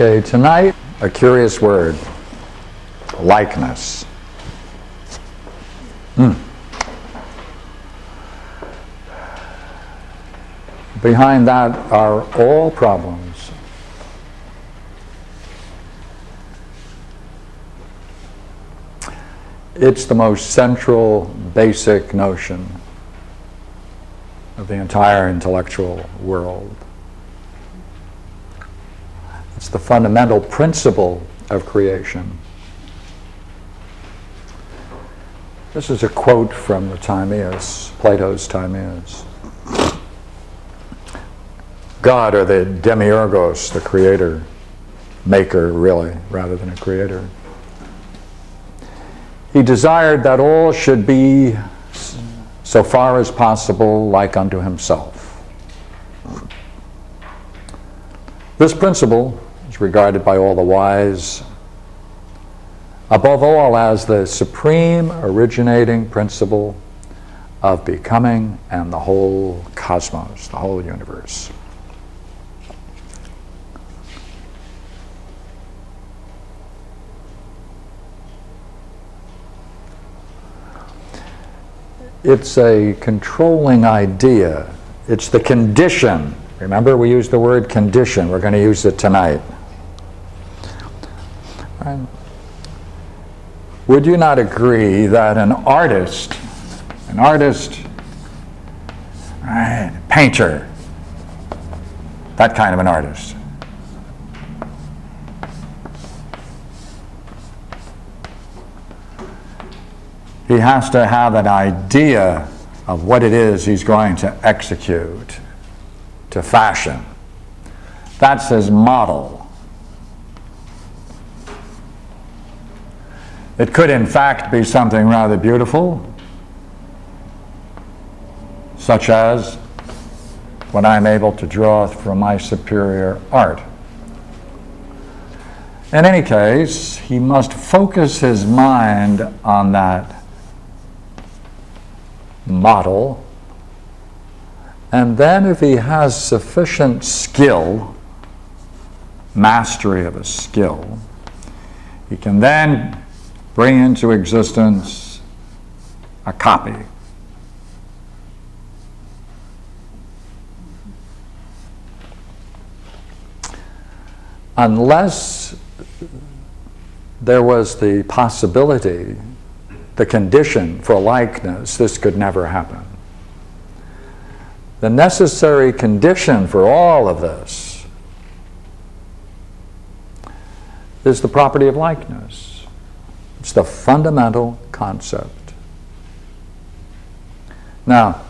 Okay, tonight, a curious word likeness. Hmm. Behind that are all problems. It's the most central, basic notion of the entire intellectual world. It's the fundamental principle of creation. This is a quote from the Timaeus, Plato's Timaeus. God, or the demiurgos, the creator, maker, really, rather than a creator. He desired that all should be, so far as possible, like unto himself. This principle regarded by all the wise, above all, as the supreme originating principle of becoming and the whole cosmos, the whole universe. it's a controlling idea. It's the condition. Remember, we used the word condition. We're going to use it tonight. Right. Would you not agree that an artist, an artist, right, painter, that kind of an artist, he has to have an idea of what it is he's going to execute, to fashion. That's his model. It could, in fact, be something rather beautiful, such as what I'm able to draw from my superior art. In any case, he must focus his mind on that model. And then, if he has sufficient skill, mastery of a skill, he can then bring into existence a copy. Unless there was the possibility the condition for likeness, this could never happen. The necessary condition for all of this is the property of likeness. It's the fundamental concept. Now,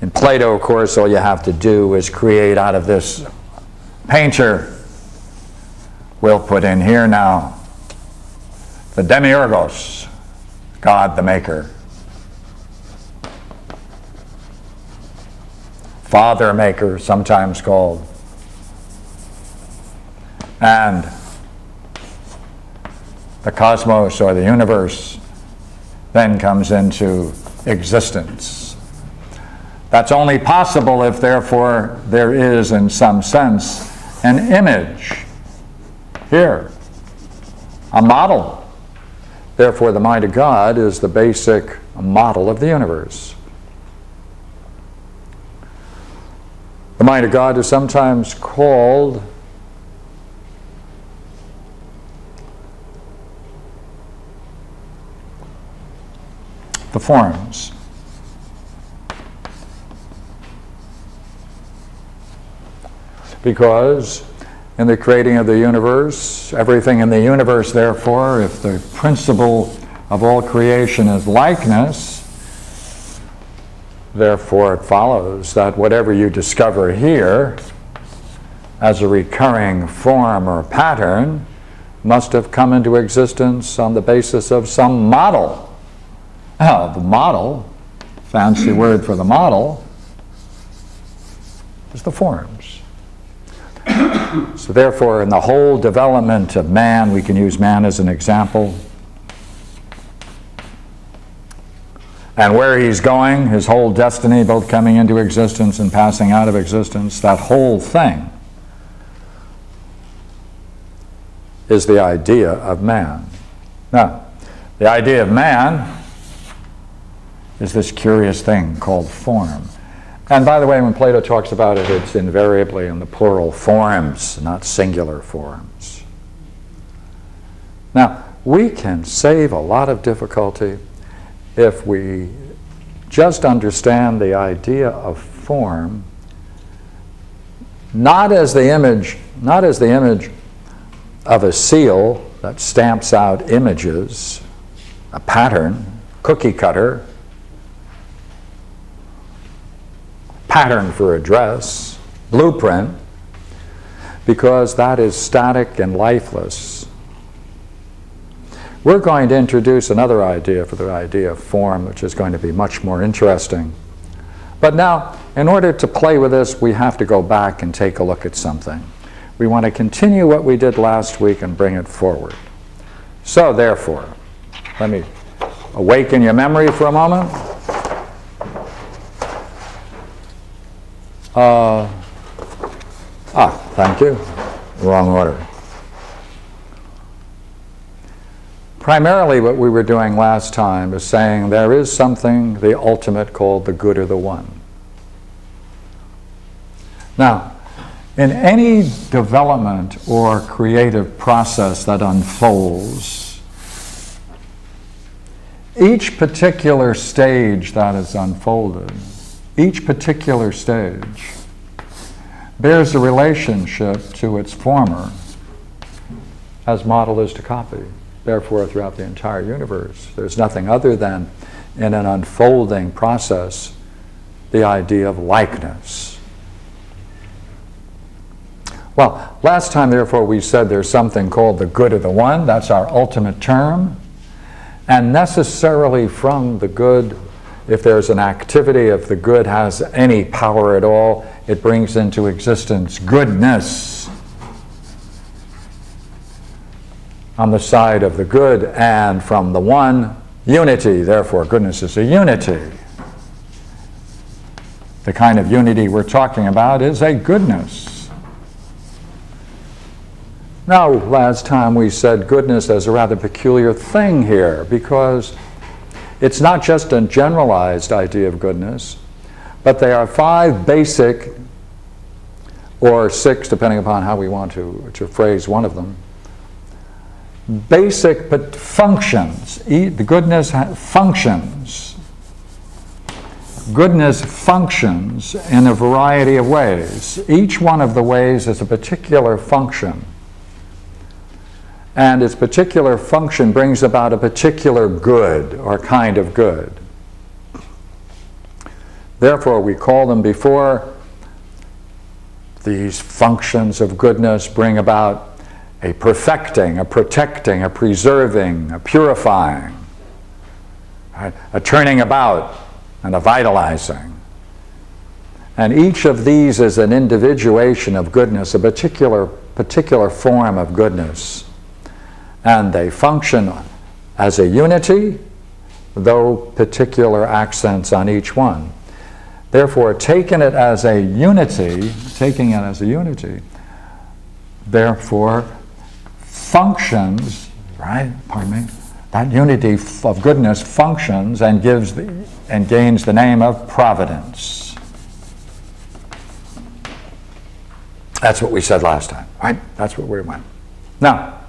in Plato, of course, all you have to do is create out of this painter. We'll put in here now the demiurgos, God the Maker. Father Maker, sometimes called. And the cosmos or the universe then comes into existence. That's only possible if, therefore, there is, in some sense, an image here, a model Therefore, the mind of God is the basic model of the universe. The mind of God is sometimes called the forms. Because in the creating of the universe. Everything in the universe, therefore, if the principle of all creation is likeness, therefore it follows that whatever you discover here as a recurring form or pattern must have come into existence on the basis of some model. Now, the model, fancy word for the model, is the forms. So, therefore, in the whole development of man, we can use man as an example. And where he's going, his whole destiny, both coming into existence and passing out of existence, that whole thing is the idea of man. Now, the idea of man is this curious thing called form. And by the way, when Plato talks about it, it's invariably in the plural forms, not singular forms. Now, we can save a lot of difficulty if we just understand the idea of form not as the image not as the image of a seal that stamps out images a pattern cookie cutter pattern for a dress blueprint because that is static and lifeless we're going to introduce another idea for the idea of form, which is going to be much more interesting. But now, in order to play with this, we have to go back and take a look at something. We want to continue what we did last week and bring it forward. So, therefore, let me awaken your memory for a moment. Uh, ah, thank you. Wrong order. Primarily, what we were doing last time is saying there is something, the ultimate, called the good or the one. Now, in any development or creative process that unfolds, each particular stage that is unfolded, each particular stage, bears a relationship to its former as model is to copy therefore throughout the entire universe. There's nothing other than, in an unfolding process, the idea of likeness. Well, last time, therefore, we said there's something called the good of the one. That's our ultimate term. And necessarily from the good, if there's an activity, if the good has any power at all, it brings into existence goodness. on the side of the good and from the one, unity. Therefore, goodness is a unity. The kind of unity we're talking about is a goodness. Now, last time we said goodness as a rather peculiar thing here because it's not just a generalized idea of goodness, but there are five basic, or six, depending upon how we want to, to phrase one of them, basic but functions. The goodness functions. Goodness functions in a variety of ways. Each one of the ways is a particular function. And its particular function brings about a particular good or kind of good. Therefore, we call them before these functions of goodness bring about a perfecting, a protecting, a preserving, a purifying, a turning about, and a vitalizing. And each of these is an individuation of goodness, a particular, particular form of goodness. And they function as a unity, though particular accents on each one. Therefore, taking it as a unity, taking it as a unity, therefore functions, right? Pardon me. That unity of goodness functions and gives the, and gains the name of providence. That's what we said last time, right? That's what we went. Now,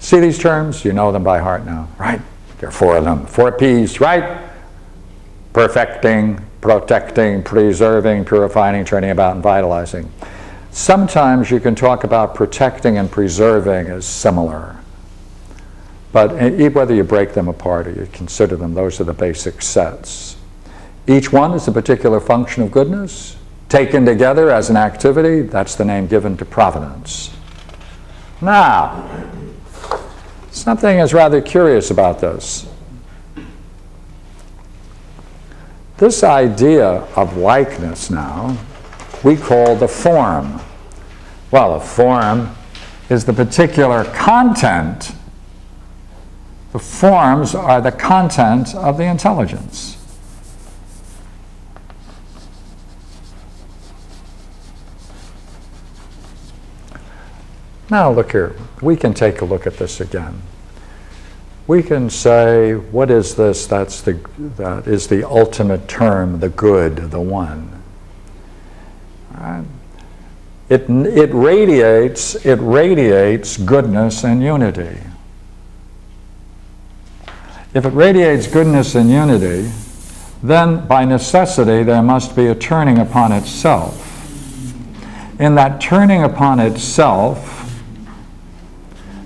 see these terms? You know them by heart now, right? There are four of them. Four P's, right? Perfecting, protecting, preserving, purifying, turning about, and vitalizing. Sometimes you can talk about protecting and preserving as similar. But whether you break them apart or you consider them, those are the basic sets. Each one is a particular function of goodness. Taken together as an activity, that's the name given to providence. Now, something is rather curious about this. This idea of likeness now we call the form. Well, a form is the particular content. The forms are the content of the intelligence. Now, look here. We can take a look at this again. We can say, what is this? That's the, that is the ultimate term, the good, the one. Right? It, it radiates, it radiates goodness and unity. If it radiates goodness and unity, then by necessity there must be a turning upon itself. In that turning upon itself,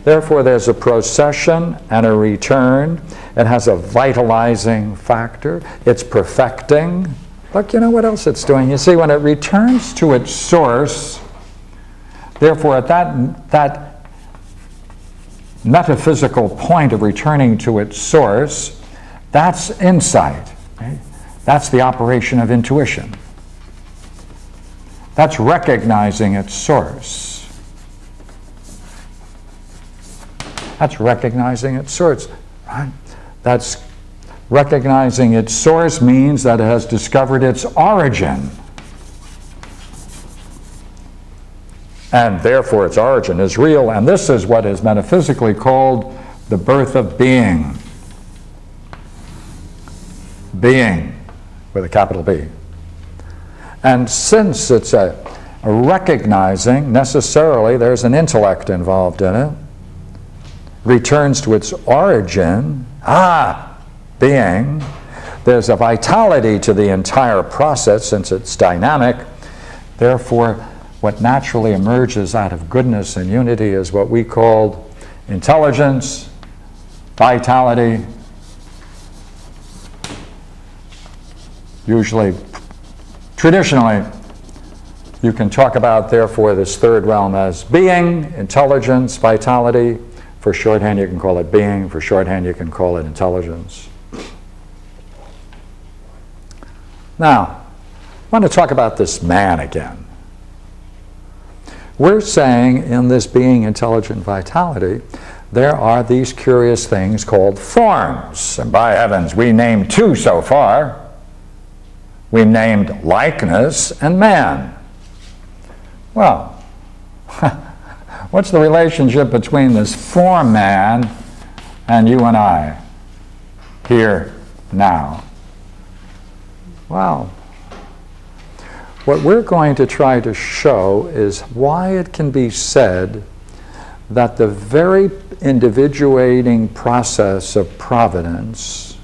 therefore, there's a procession and a return. It has a vitalizing factor, it's perfecting. Look, you know what else it's doing? You see, when it returns to its source, therefore, at that, that metaphysical point of returning to its source, that's insight. That's the operation of intuition. That's recognizing its source. That's recognizing its source, right? That's recognizing its source means that it has discovered its origin. And therefore, its origin is real, and this is what is metaphysically called the birth of being. Being with a capital B. And since it's a, a recognizing, necessarily there's an intellect involved in it, returns to its origin, ah, being, there's a vitality to the entire process since it's dynamic. Therefore, what naturally emerges out of goodness and unity is what we call intelligence, vitality, usually, traditionally, you can talk about, therefore, this third realm as being, intelligence, vitality. For shorthand, you can call it being. For shorthand, you can call it intelligence. Now, I want to talk about this man again. We're saying in this being, intelligent, vitality, there are these curious things called forms. And by heavens, we named two so far we named likeness and man. Well, what's the relationship between this form man and you and I here now? Well, what we're going to try to show is why it can be said that the very individuating process of providence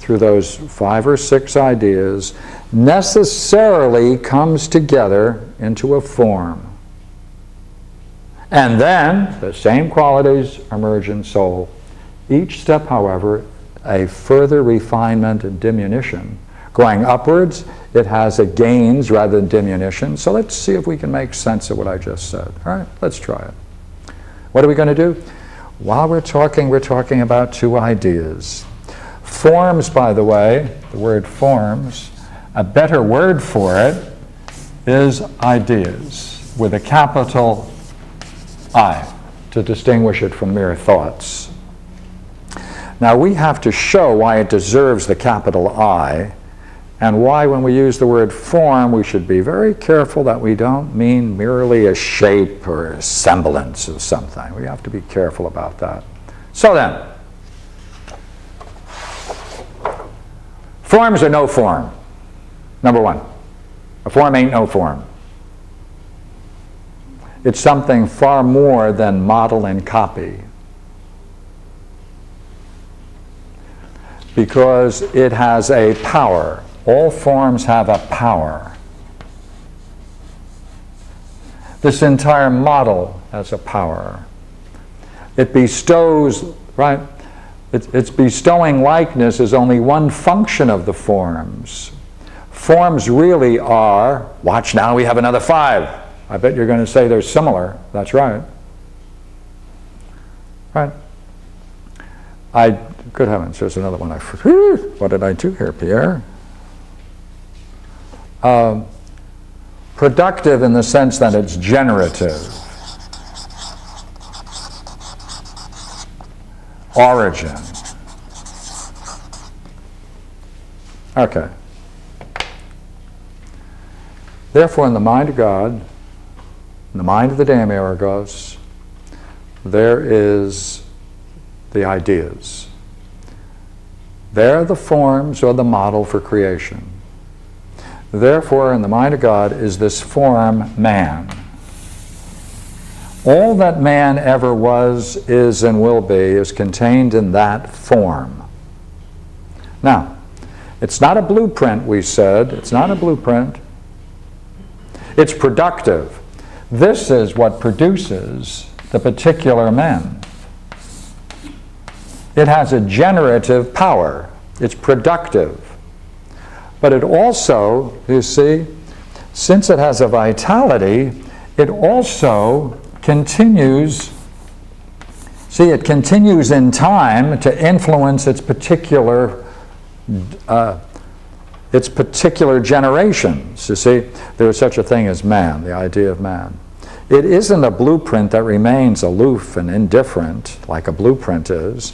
through those five or six ideas necessarily comes together into a form. And then the same qualities emerge in soul. Each step, however, a further refinement and diminution. Going upwards, it has a gains rather than diminution. So let's see if we can make sense of what I just said. All right, let's try it. What are we going to do? While we're talking, we're talking about two ideas Forms, by the way, the word forms, a better word for it is ideas with a capital I to distinguish it from mere thoughts. Now we have to show why it deserves the capital I and why when we use the word form we should be very careful that we don't mean merely a shape or a semblance of something. We have to be careful about that. So then, Forms are no form. Number one. A form ain't no form. It's something far more than model and copy. Because it has a power. All forms have a power. This entire model has a power. It bestows, right? It's bestowing likeness is only one function of the forms. Forms really are, watch now, we have another five. I bet you're going to say they're similar. That's right. Right. I, good heavens, there's another one. I, what did I do here, Pierre? Um, productive in the sense that it's generative. origin. Okay. Therefore, in the mind of God, in the mind of the Demiurgos, there is the ideas. They're the forms or the model for creation. Therefore, in the mind of God is this form, man. All that man ever was, is, and will be is contained in that form. Now, it's not a blueprint, we said. It's not a blueprint. It's productive. This is what produces the particular man. It has a generative power. It's productive. But it also, you see, since it has a vitality, it also continues, see, it continues in time to influence its particular uh, its particular generations. You see, there is such a thing as man, the idea of man. It isn't a blueprint that remains aloof and indifferent like a blueprint is,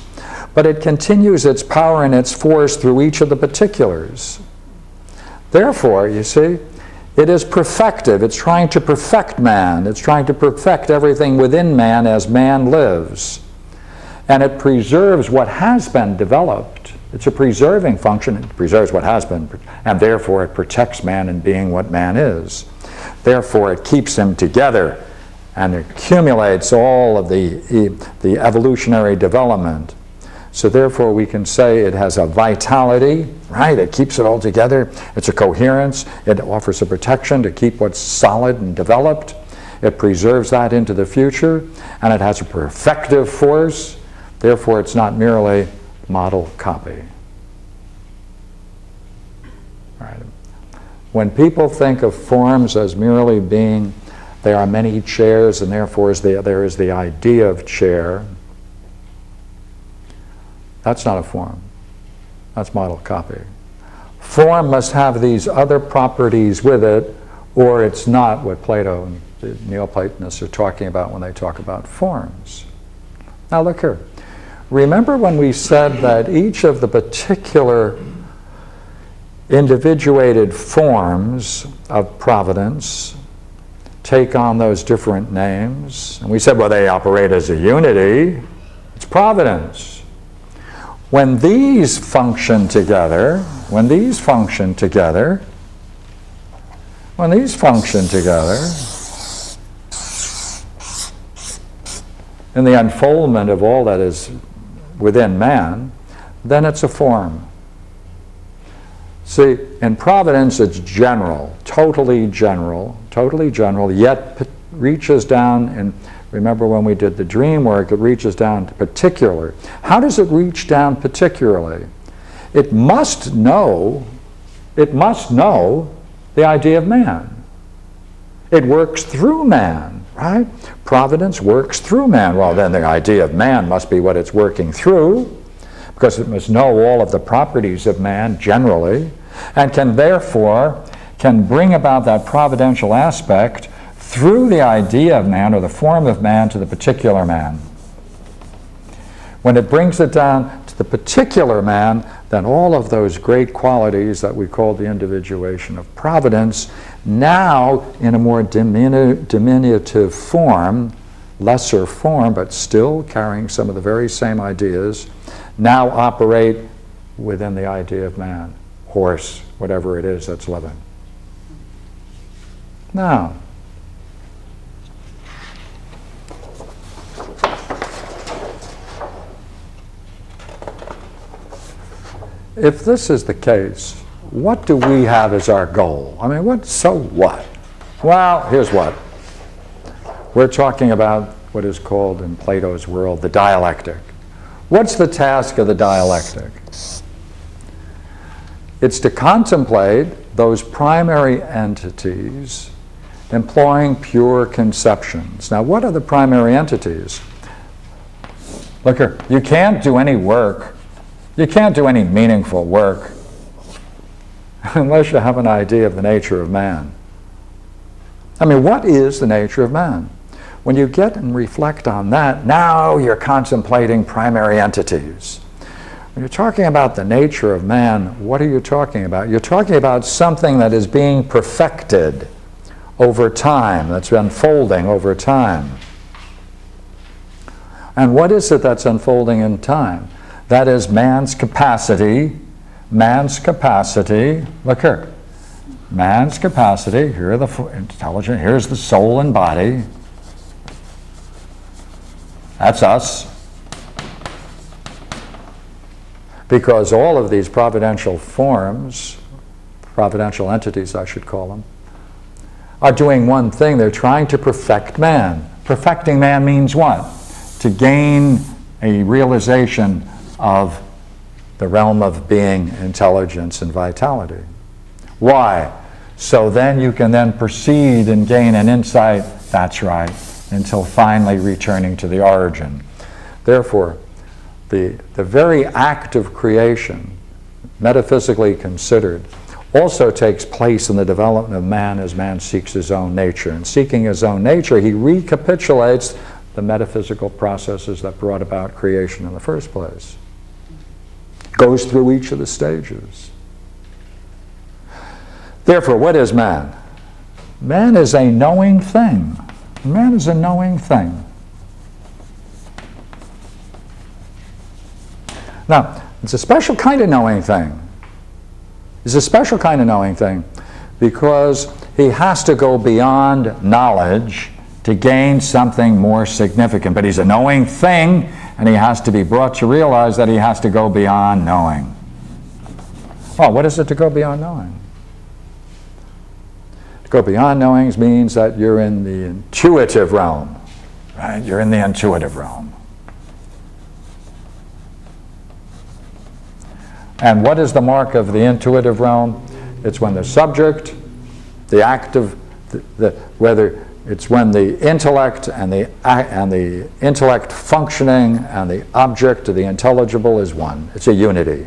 but it continues its power and its force through each of the particulars. Therefore, you see, it is perfective. It's trying to perfect man. It's trying to perfect everything within man as man lives. And it preserves what has been developed it's a preserving function. It preserves what has been, and therefore it protects man in being what man is. Therefore, it keeps him together and accumulates all of the, the evolutionary development. So therefore, we can say it has a vitality, right? It keeps it all together. It's a coherence. It offers a protection to keep what's solid and developed. It preserves that into the future, and it has a perfective force. Therefore, it's not merely model copy. Right. When people think of forms as merely being, there are many chairs and therefore is the, there is the idea of chair, that's not a form. That's model copy. Form must have these other properties with it, or it's not what Plato and the Neoplatonists are talking about when they talk about forms. Now look here. Remember when we said that each of the particular individuated forms of providence take on those different names? And we said, well, they operate as a unity. It's providence. When these function together, when these function together, when these function together, in the unfoldment of all that is within man, then it's a form. See, in providence, it's general, totally general, totally general, yet reaches down and remember when we did the dream work, it reaches down to particular. How does it reach down particularly? It must know, it must know the idea of man. It works through man, right? Providence works through man. Well, then the idea of man must be what it's working through, because it must know all of the properties of man generally, and can therefore can bring about that providential aspect through the idea of man or the form of man to the particular man. When it brings it down to the particular man, then all of those great qualities that we call the individuation of providence now in a more diminu diminutive form, lesser form, but still carrying some of the very same ideas, now operate within the idea of man, horse, whatever it is that's living. Now, if this is the case, what do we have as our goal? I mean, what, so what? Well, here's what. We're talking about what is called in Plato's world the dialectic. What's the task of the dialectic? It's to contemplate those primary entities employing pure conceptions. Now, what are the primary entities? Look here, you can't do any work, you can't do any meaningful work unless you have an idea of the nature of man. I mean, what is the nature of man? When you get and reflect on that, now you're contemplating primary entities. When you're talking about the nature of man, what are you talking about? You're talking about something that is being perfected over time, that's unfolding over time. And what is it that's unfolding in time? That is man's capacity, man's capacity, look here, man's capacity, here are the intelligent, here's the soul and body. That's us. Because all of these providential forms, providential entities, I should call them, are doing one thing. They're trying to perfect man. Perfecting man means what? To gain a realization of the realm of being, intelligence, and vitality. Why? So then you can then proceed and gain an insight, that's right, until finally returning to the origin. Therefore, the, the very act of creation, metaphysically considered, also takes place in the development of man as man seeks his own nature. And seeking his own nature, he recapitulates the metaphysical processes that brought about creation in the first place. Goes through each of the stages. Therefore, what is man? Man is a knowing thing. Man is a knowing thing. Now, it's a special kind of knowing thing. It's a special kind of knowing thing because he has to go beyond knowledge to gain something more significant. But he's a knowing thing, and he has to be brought to realize that he has to go beyond knowing. Well, what is it to go beyond knowing? To go beyond knowing means that you're in the intuitive realm, right? You're in the intuitive realm. And what is the mark of the intuitive realm? It's when the subject, the active, the, the, whether it's when the intellect and the, and the intellect functioning and the object of the intelligible is one. It's a unity.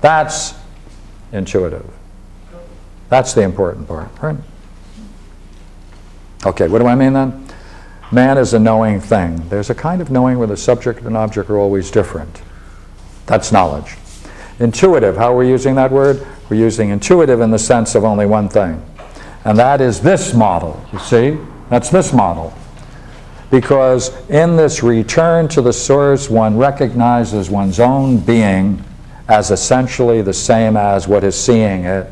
That's intuitive. That's the important part, right? Okay, what do I mean then? Man is a knowing thing. There's a kind of knowing where the subject and object are always different. That's knowledge. Intuitive, how are we using that word? We're using intuitive in the sense of only one thing. And that is this model, you see? That's this model. Because in this return to the source, one recognizes one's own being as essentially the same as what is seeing it.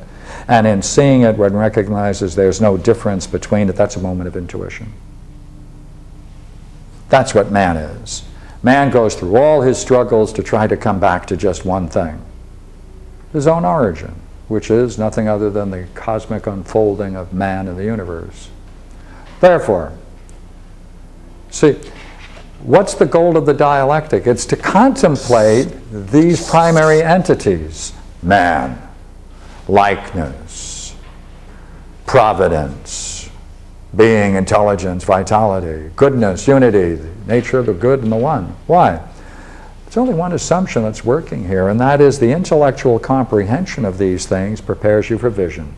And in seeing it, one recognizes there's no difference between it. That's a moment of intuition. That's what man is. Man goes through all his struggles to try to come back to just one thing his own origin, which is nothing other than the cosmic unfolding of man in the universe. Therefore, see, what's the goal of the dialectic? It's to contemplate these primary entities man, likeness, providence, being, intelligence, vitality, goodness, unity, nature of the good and the one. Why? There's only one assumption that's working here, and that is the intellectual comprehension of these things prepares you for vision.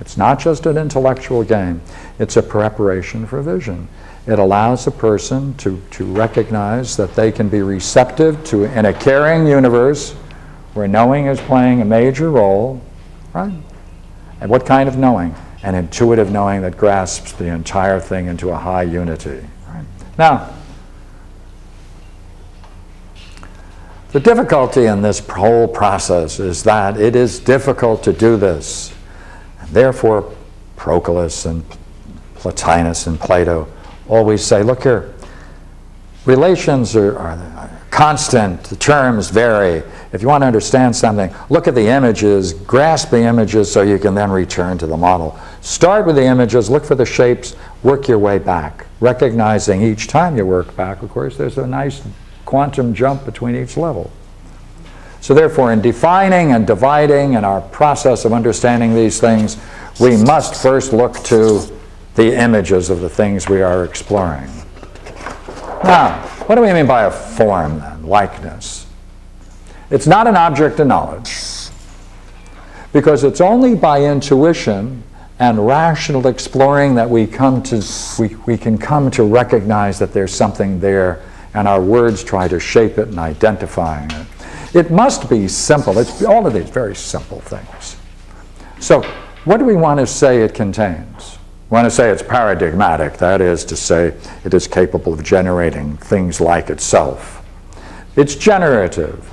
It's not just an intellectual game, it's a preparation for vision. It allows a person to, to recognize that they can be receptive to, in a caring universe where knowing is playing a major role, right? And what kind of knowing? An intuitive knowing that grasps the entire thing into a high unity. Right? Now, The difficulty in this whole process is that it is difficult to do this. And therefore, Proclus and Plotinus and Plato always say, look here, relations are, are constant, the terms vary. If you want to understand something, look at the images, grasp the images so you can then return to the model. Start with the images, look for the shapes, work your way back, recognizing each time you work back, of course, there's a nice quantum jump between each level. So therefore, in defining and dividing and our process of understanding these things, we must first look to the images of the things we are exploring. Now, what do we mean by a form then, likeness? It's not an object of knowledge, because it's only by intuition and rational exploring that we come to we, we can come to recognize that there's something there and our words try to shape it and identifying it. It must be simple. It's all of these very simple things. So, what do we want to say it contains? We want to say it's paradigmatic, that is to say it is capable of generating things like itself. It's generative.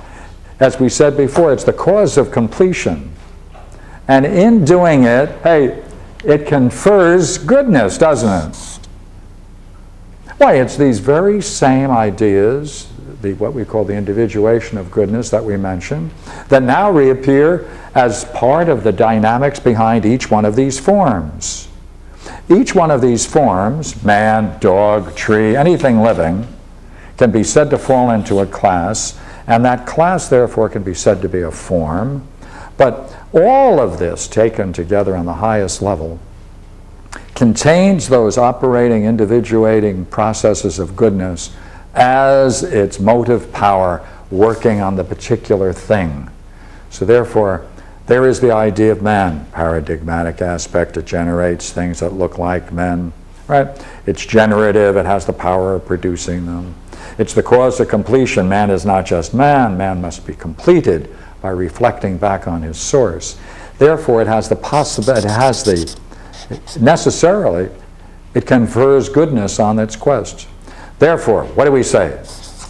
As we said before, it's the cause of completion. And in doing it, hey, it confers goodness, doesn't it? Why, it's these very same ideas, the, what we call the individuation of goodness that we mentioned, that now reappear as part of the dynamics behind each one of these forms. Each one of these forms, man, dog, tree, anything living, can be said to fall into a class, and that class therefore can be said to be a form. But all of this taken together on the highest level contains those operating, individuating processes of goodness as its motive power working on the particular thing. So therefore, there is the idea of man, paradigmatic aspect. It generates things that look like men, right? It's generative. It has the power of producing them. It's the cause of completion. Man is not just man. Man must be completed by reflecting back on his source. Therefore, it has the possibility, it has the, necessarily, it confers goodness on its quest. Therefore, what do we say?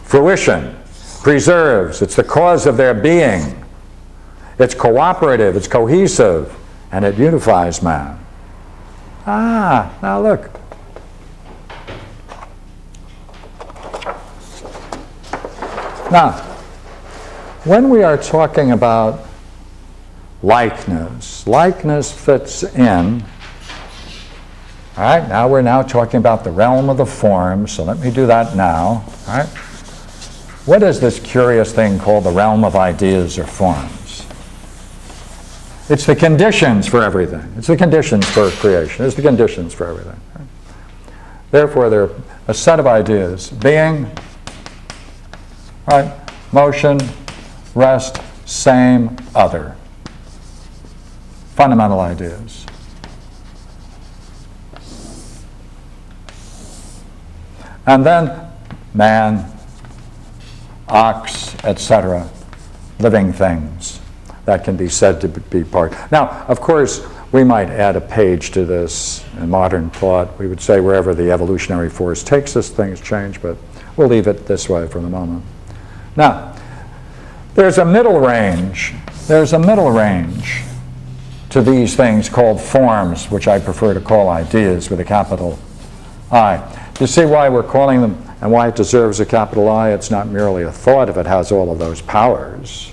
Fruition preserves. It's the cause of their being. It's cooperative, it's cohesive, and it unifies man. Ah, now look. Now, when we are talking about likeness, likeness fits in. All right, now we're now talking about the realm of the form, so let me do that now. All right. What is this curious thing called the realm of ideas or forms? It's the conditions for everything. It's the conditions for creation. It's the conditions for everything. Therefore, there are a set of ideas being, right, motion, rest, same, other. Fundamental ideas. And then man, ox, etc., living things that can be said to be part. Now, of course, we might add a page to this in modern thought. We would say wherever the evolutionary force takes us, things change, but we'll leave it this way for the moment. Now, there's a middle range. There's a middle range to these things called forms, which I prefer to call ideas with a capital I. You see why we're calling them and why it deserves a capital I? It's not merely a thought if it has all of those powers.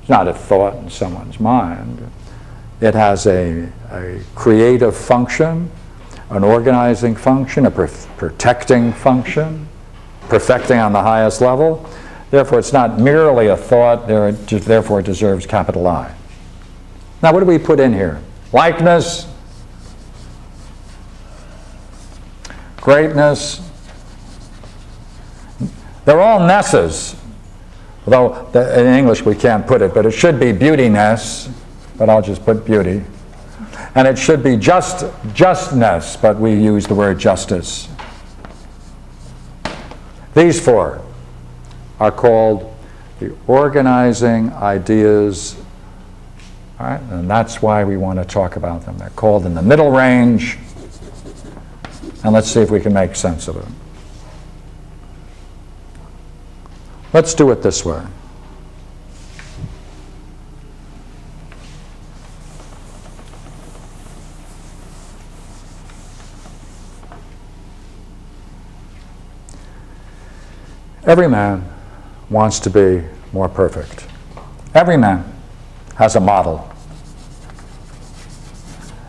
It's not a thought in someone's mind. It has a, a creative function, an organizing function, a protecting function, perfecting on the highest level. Therefore, it's not merely a thought, therefore it deserves capital I. Now, what do we put in here? Likeness, greatness. They're all nesses. Although in English we can't put it, but it should be beautiness, but I'll just put beauty. And it should be just justness, but we use the word justice. These four are called the organizing ideas, right? and that's why we want to talk about them. They're called in the middle range, and let's see if we can make sense of it. Let's do it this way. Every man wants to be more perfect. Every man has a model,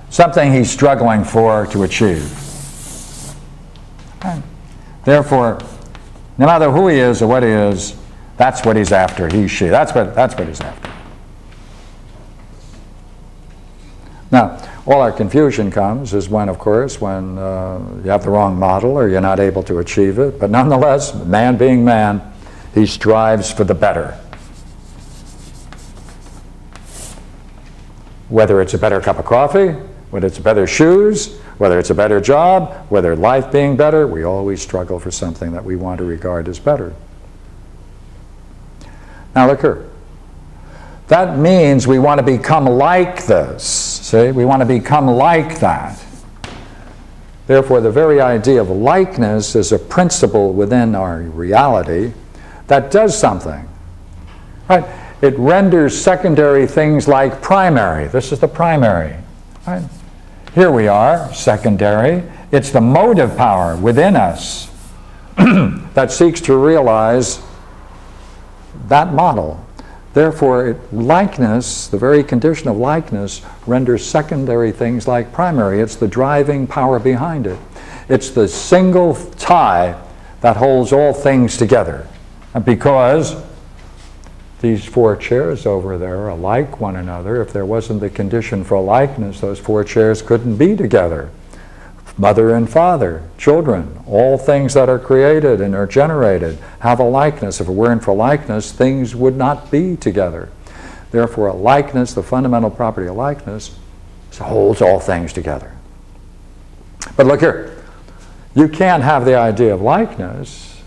something he's struggling for to achieve. Therefore, no matter who he is or what he is, that's what he's after, he, she. That's what, that's what he's after. Now, all our confusion comes is when, of course, when uh, you have the wrong model or you're not able to achieve it. But nonetheless, man being man, he strives for the better. Whether it's a better cup of coffee, whether it's better shoes, whether it's a better job, whether life being better, we always struggle for something that we want to regard as better. Now look here. That means we want to become like this. See, we want to become like that. Therefore, the very idea of likeness is a principle within our reality that does something. Right? It renders secondary things like primary. This is the primary. Right? Here we are, secondary. It's the motive power within us that seeks to realize that model. Therefore, it, likeness, the very condition of likeness, renders secondary things like primary. It's the driving power behind it. It's the single tie that holds all things together. Because these four chairs over there are like one another. If there wasn't the condition for likeness, those four chairs couldn't be together. Mother and father, children, all things that are created and are generated have a likeness. If it weren't for likeness, things would not be together. Therefore, a likeness, the fundamental property of likeness, holds all things together. But look here, you can't have the idea of likeness,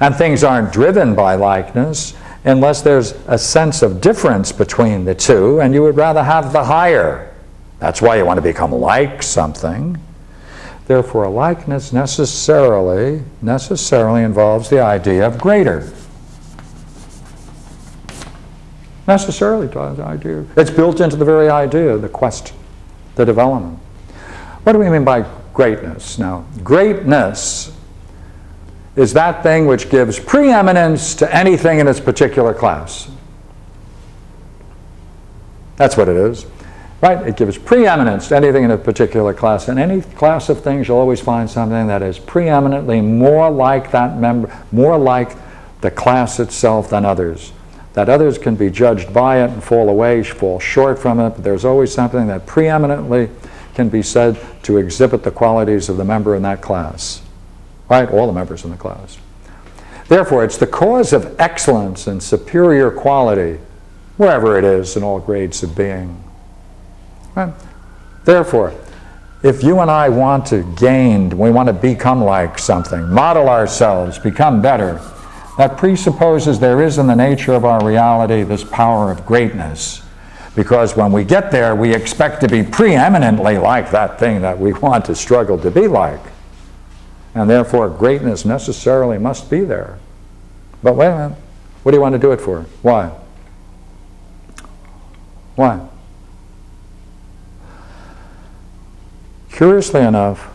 and things aren't driven by likeness, unless there's a sense of difference between the two, and you would rather have the higher. That's why you want to become like something. Therefore, a likeness necessarily, necessarily involves the idea of greater. Necessarily the idea. It's built into the very idea, the quest, the development. What do we mean by greatness? Now, greatness is that thing which gives preeminence to anything in its particular class. That's what it is. Right? It gives preeminence to anything in a particular class. In any class of things, you'll always find something that is preeminently more like that member, more like the class itself than others. That others can be judged by it and fall away, fall short from it, but there's always something that preeminently can be said to exhibit the qualities of the member in that class right? All the members in the class. Therefore, it's the cause of excellence and superior quality, wherever it is in all grades of being. Right? Therefore, if you and I want to gain, we want to become like something, model ourselves, become better, that presupposes there is in the nature of our reality this power of greatness. Because when we get there, we expect to be preeminently like that thing that we want to struggle to be like and therefore greatness necessarily must be there. But wait a minute, what do you want to do it for? Why? Why? Curiously enough,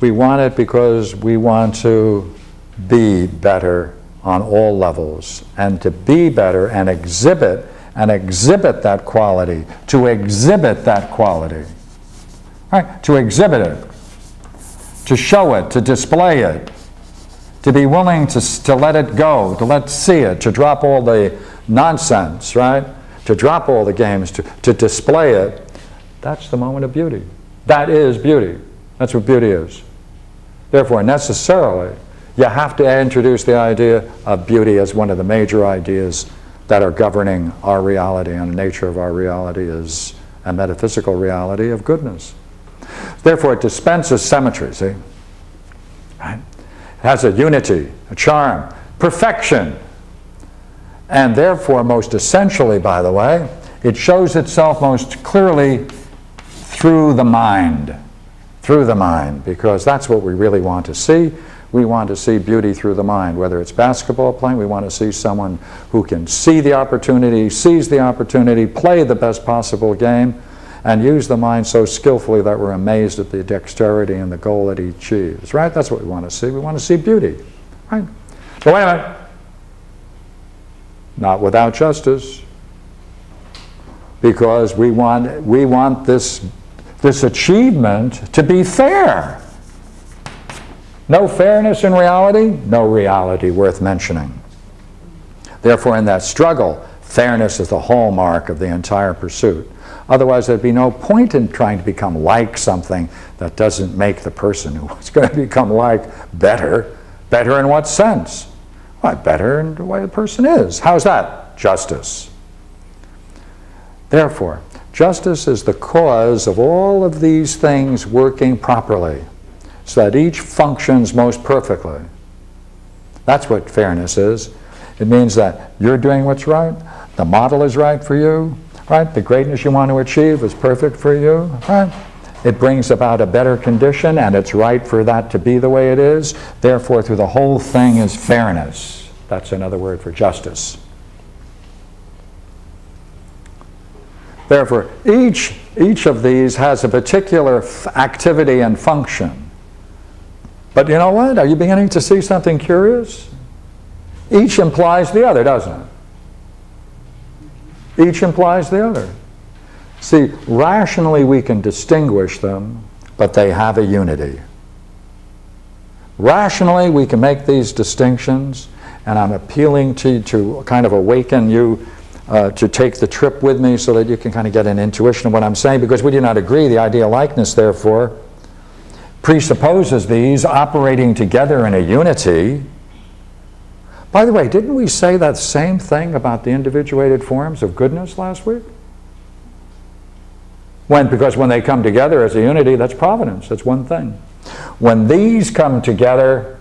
we want it because we want to be better on all levels and to be better and exhibit and exhibit that quality, to exhibit that quality. Right? To exhibit it to show it, to display it, to be willing to, to let it go, to let see it, to drop all the nonsense, right? To drop all the games, to, to display it. That's the moment of beauty. That is beauty. That's what beauty is. Therefore, necessarily, you have to introduce the idea of beauty as one of the major ideas that are governing our reality, and the nature of our reality is a metaphysical reality of goodness. Therefore, it dispenses symmetry, see? Right? It has a unity, a charm, perfection. And therefore, most essentially, by the way, it shows itself most clearly through the mind. Through the mind, because that's what we really want to see. We want to see beauty through the mind. Whether it's basketball playing, we want to see someone who can see the opportunity, seize the opportunity, play the best possible game and use the mind so skillfully that we're amazed at the dexterity and the goal that he achieves. Right? That's what we want to see. We want to see beauty. Right? But wait a minute. Not without justice. Because we want, we want this, this achievement to be fair. No fairness in reality, no reality worth mentioning. Therefore, in that struggle, fairness is the hallmark of the entire pursuit. Otherwise, there'd be no point in trying to become like something that doesn't make the person who is going to become like better. Better in what sense? Why, better in the way the person is. How's that? Justice. Therefore, justice is the cause of all of these things working properly so that each functions most perfectly. That's what fairness is. It means that you're doing what's right, the model is right for you, right? The greatness you want to achieve is perfect for you, right? It brings about a better condition, and it's right for that to be the way it is. Therefore, through the whole thing is fairness. That's another word for justice. Therefore, each, each of these has a particular activity and function. But you know what? Are you beginning to see something curious? Each implies the other, doesn't it? Each implies the other. See, rationally we can distinguish them, but they have a unity. Rationally we can make these distinctions, and I'm appealing to, you to kind of awaken you uh, to take the trip with me so that you can kind of get an intuition of what I'm saying, because we do not agree. The ideal likeness, therefore, presupposes these operating together in a unity. By the way, didn't we say that same thing about the individuated forms of goodness last week? When, because when they come together as a unity, that's providence, that's one thing. When these come together,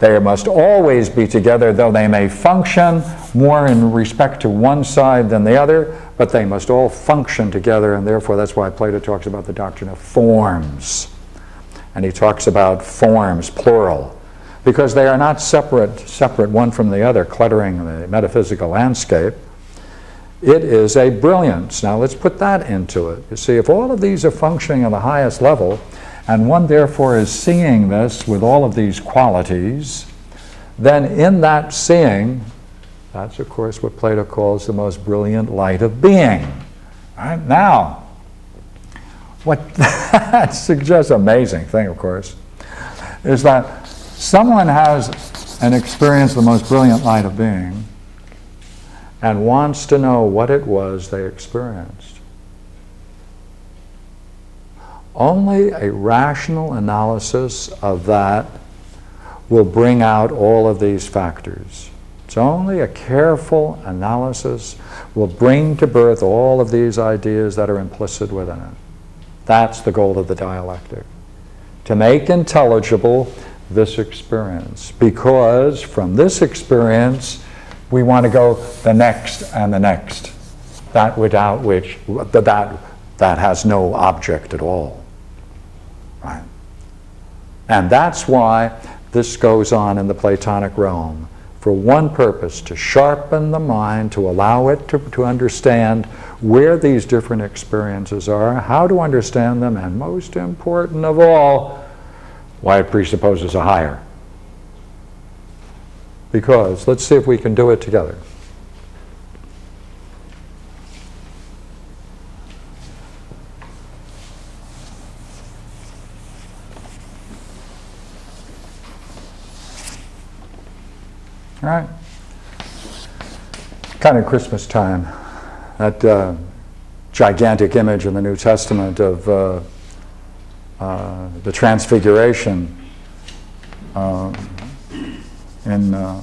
they must always be together, though they may function more in respect to one side than the other, but they must all function together, and therefore that's why Plato talks about the doctrine of forms. And he talks about forms, plural, because they are not separate, separate one from the other, cluttering the metaphysical landscape. It is a brilliance. Now let's put that into it. You see, if all of these are functioning on the highest level, and one therefore is seeing this with all of these qualities, then in that seeing, that's of course what Plato calls the most brilliant light of being. Right? Now, what that suggests, amazing thing of course, is that someone has an experience the most brilliant light of being and wants to know what it was they experienced. Only a rational analysis of that will bring out all of these factors. It's only a careful analysis will bring to birth all of these ideas that are implicit within it. That's the goal of the dialectic. To make intelligible this experience. Because from this experience, we want to go the next and the next. That without which, that, that has no object at all. Right? And that's why this goes on in the Platonic realm for one purpose to sharpen the mind, to allow it to, to understand where these different experiences are, how to understand them, and most important of all, why it presupposes a higher. Because, let's see if we can do it together. All right. Kind of Christmas time. That uh, gigantic image in the New Testament of uh, uh, the Transfiguration um, in uh,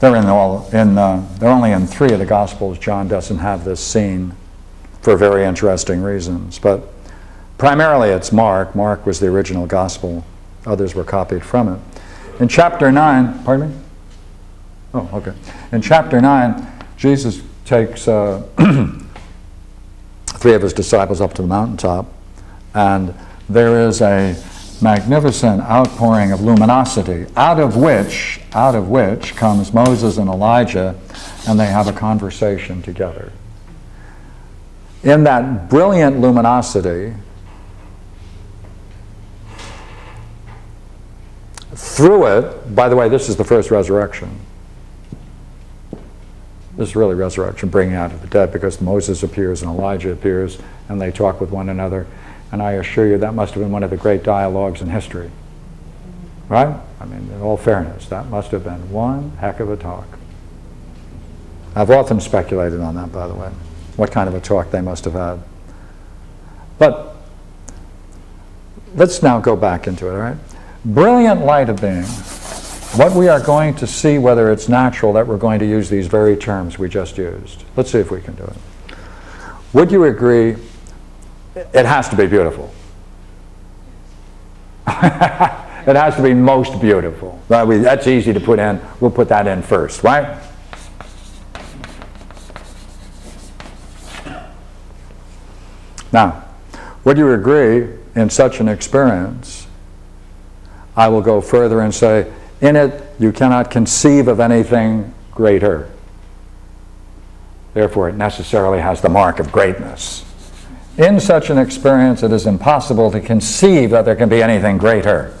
they're in all in uh, they're only in three of the Gospels. John doesn't have this scene for very interesting reasons, but primarily it's Mark. Mark was the original Gospel. Others were copied from it. In chapter 9, pardon me? Oh, okay. In chapter 9, Jesus takes uh, three of his disciples up to the mountaintop, and there is a magnificent outpouring of luminosity, out of which, out of which comes Moses and Elijah, and they have a conversation together. In that brilliant luminosity, Through it, by the way, this is the first resurrection. This is really resurrection, bringing out of the dead, because Moses appears and Elijah appears, and they talk with one another. And I assure you, that must have been one of the great dialogues in history. Right? I mean, in all fairness, that must have been one heck of a talk. I've often speculated on that, by the way, what kind of a talk they must have had. But let's now go back into it, all right? brilliant light of being, what we are going to see whether it's natural that we're going to use these very terms we just used. Let's see if we can do it. Would you agree it has to be beautiful. it has to be most beautiful. That's easy to put in. We'll put that in first, right? Now, would you agree in such an experience? I will go further and say, in it you cannot conceive of anything greater. Therefore, it necessarily has the mark of greatness. In such an experience, it is impossible to conceive that there can be anything greater.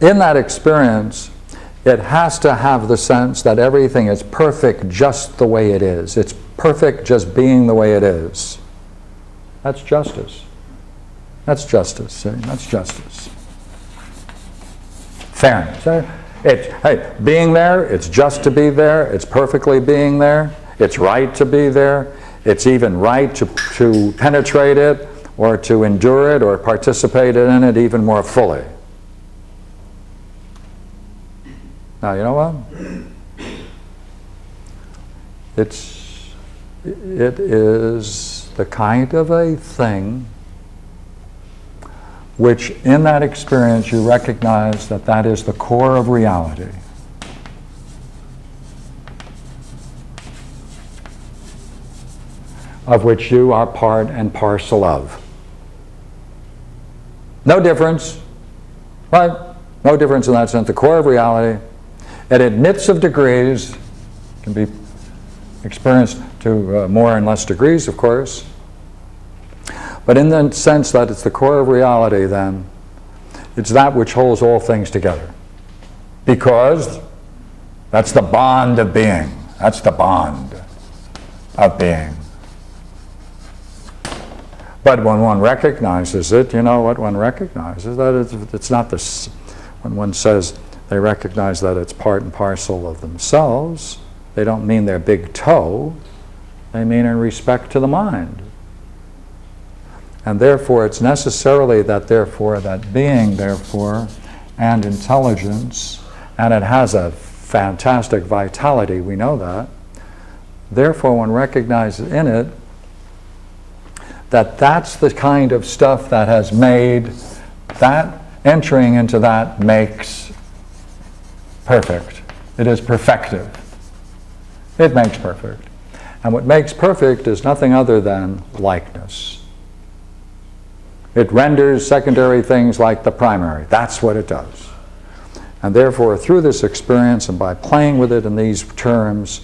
In that experience, it has to have the sense that everything is perfect just the way it is. It's perfect just being the way it is. That's justice. That's justice. That's justice. Fairness. It, hey, being there, it's just to be there. It's perfectly being there. It's right to be there. It's even right to, to penetrate it or to endure it or participate in it even more fully. Now, you know what? It's, it is the kind of a thing which in that experience you recognize that that is the core of reality. Of which you are part and parcel of. No difference, right? No difference in that sense. The core of reality it admits of degrees, can be experienced to uh, more and less degrees, of course. But in the sense that it's the core of reality, then, it's that which holds all things together. Because that's the bond of being. That's the bond of being. But when one recognizes it, you know what one recognizes? That it's, it's not this, when one says, they recognize that it's part and parcel of themselves. They don't mean their big toe. They mean in respect to the mind. And therefore, it's necessarily that, therefore, that being, therefore, and intelligence, and it has a fantastic vitality, we know that. Therefore, one recognizes in it that that's the kind of stuff that has made that entering into that makes perfect. It is perfective. It makes perfect. And what makes perfect is nothing other than likeness. It renders secondary things like the primary. That's what it does. And therefore, through this experience and by playing with it in these terms,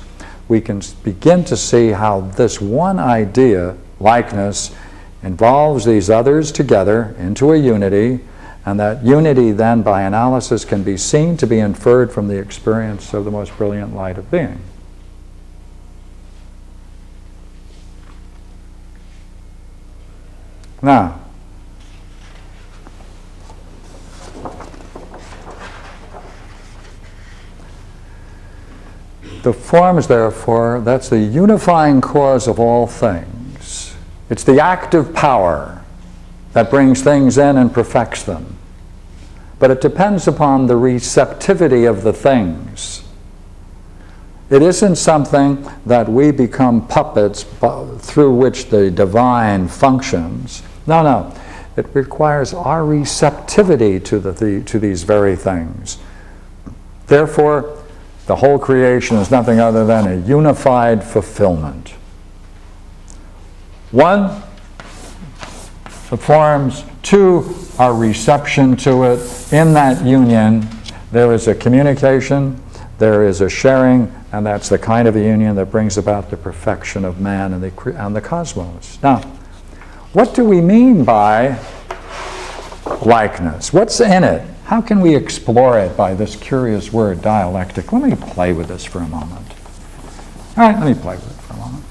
we can begin to see how this one idea, likeness, involves these others together into a unity and that unity then, by analysis, can be seen to be inferred from the experience of the most brilliant light of being. Now, the forms, therefore, that's the unifying cause of all things. It's the active power that brings things in and perfects them. But it depends upon the receptivity of the things. It isn't something that we become puppets through which the divine functions. No, no. It requires our receptivity to, the, the, to these very things. Therefore, the whole creation is nothing other than a unified fulfillment. One the forms, two, our reception to it. In that union, there is a communication, there is a sharing, and that's the kind of a union that brings about the perfection of man and the, and the cosmos. Now, what do we mean by likeness? What's in it? How can we explore it by this curious word, dialectic? Let me play with this for a moment. All right, let me play with it. For a moment.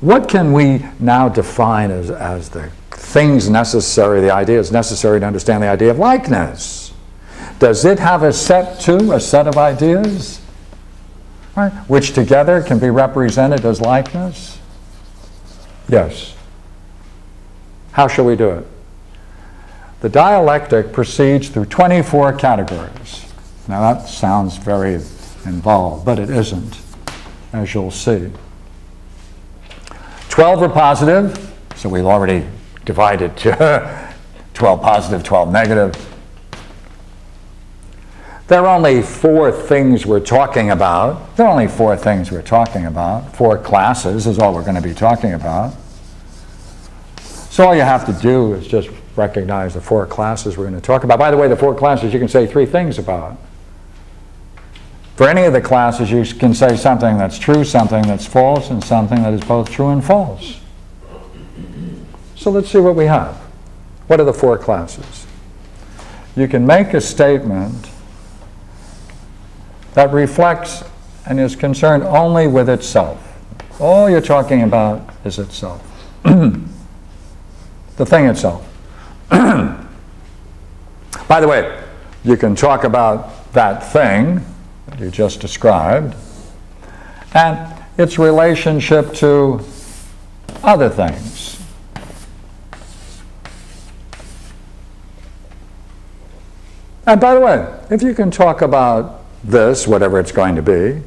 What can we now define as, as the things necessary, the ideas necessary to understand the idea of likeness? Does it have a set too, a set of ideas, right, which together can be represented as likeness? Yes. How shall we do it? The dialectic proceeds through 24 categories. Now that sounds very involved, but it isn't, as you'll see. 12 are positive, so we've already divided to 12 positive, 12 negative. There are only four things we're talking about. There are only four things we're talking about. Four classes is all we're going to be talking about. So all you have to do is just recognize the four classes we're going to talk about. By the way, the four classes you can say three things about. For any of the classes, you can say something that's true, something that's false, and something that is both true and false. So let's see what we have. What are the four classes? You can make a statement that reflects and is concerned only with itself. All you're talking about is itself. the thing itself. By the way, you can talk about that thing that you just described, and its relationship to other things. And by the way, if you can talk about this, whatever it's going to be,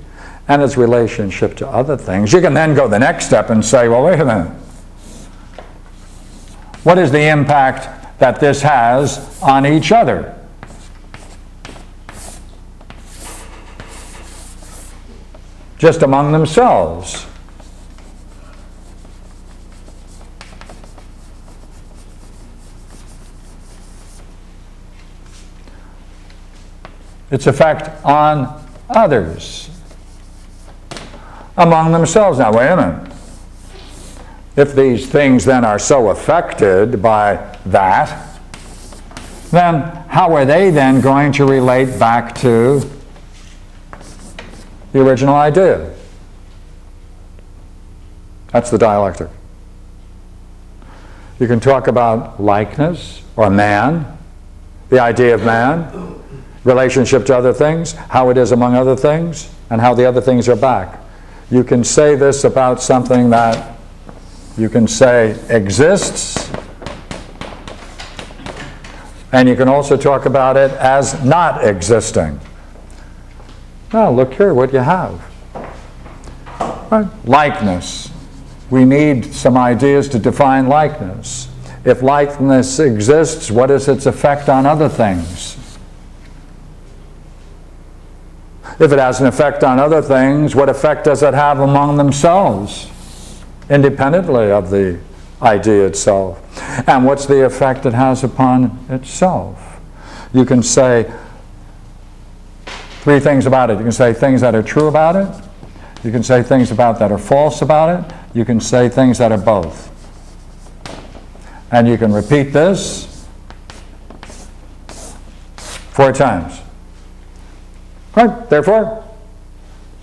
and its relationship to other things, you can then go the next step and say, well, wait a minute. What is the impact that this has on each other? just among themselves. Its effect on others among themselves. Now, wait a minute. If these things then are so affected by that, then how are they then going to relate back to the original idea. That's the dialectic. You can talk about likeness or man, the idea of man, relationship to other things, how it is among other things, and how the other things are back. You can say this about something that you can say exists, and you can also talk about it as not existing. Now, look here what you have. Right? Likeness. We need some ideas to define likeness. If likeness exists, what is its effect on other things? If it has an effect on other things, what effect does it have among themselves, independently of the idea itself? And what's the effect it has upon itself? You can say, three things about it. You can say things that are true about it. You can say things about that are false about it. You can say things that are both. And you can repeat this four times. Right? Therefore,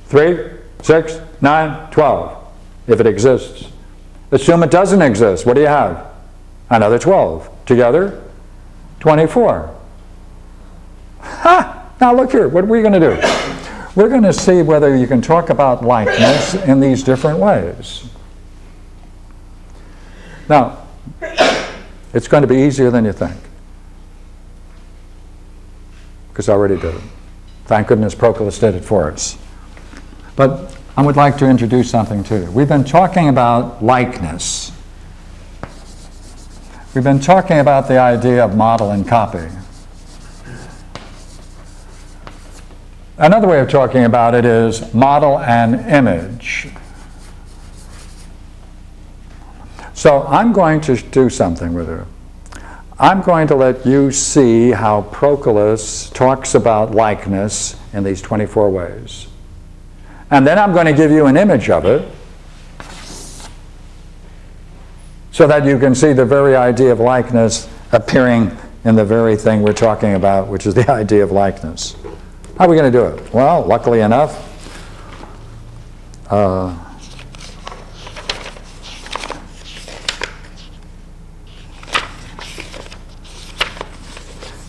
three, six, nine, twelve, if it exists. Assume it doesn't exist. What do you have? Another 12. Together, 24. Ha! Now look here, what are we going to do? We're going to see whether you can talk about likeness in these different ways. Now, it's going to be easier than you think. Because I already did it. Thank goodness Proclus did it for us. But I would like to introduce something to you. We've been talking about likeness. We've been talking about the idea of model and copy. Another way of talking about it is model and image. So I'm going to do something with her. I'm going to let you see how Proclus talks about likeness in these 24 ways. And then I'm going to give you an image of it so that you can see the very idea of likeness appearing in the very thing we're talking about, which is the idea of likeness. How are we going to do it? Well, luckily enough, uh,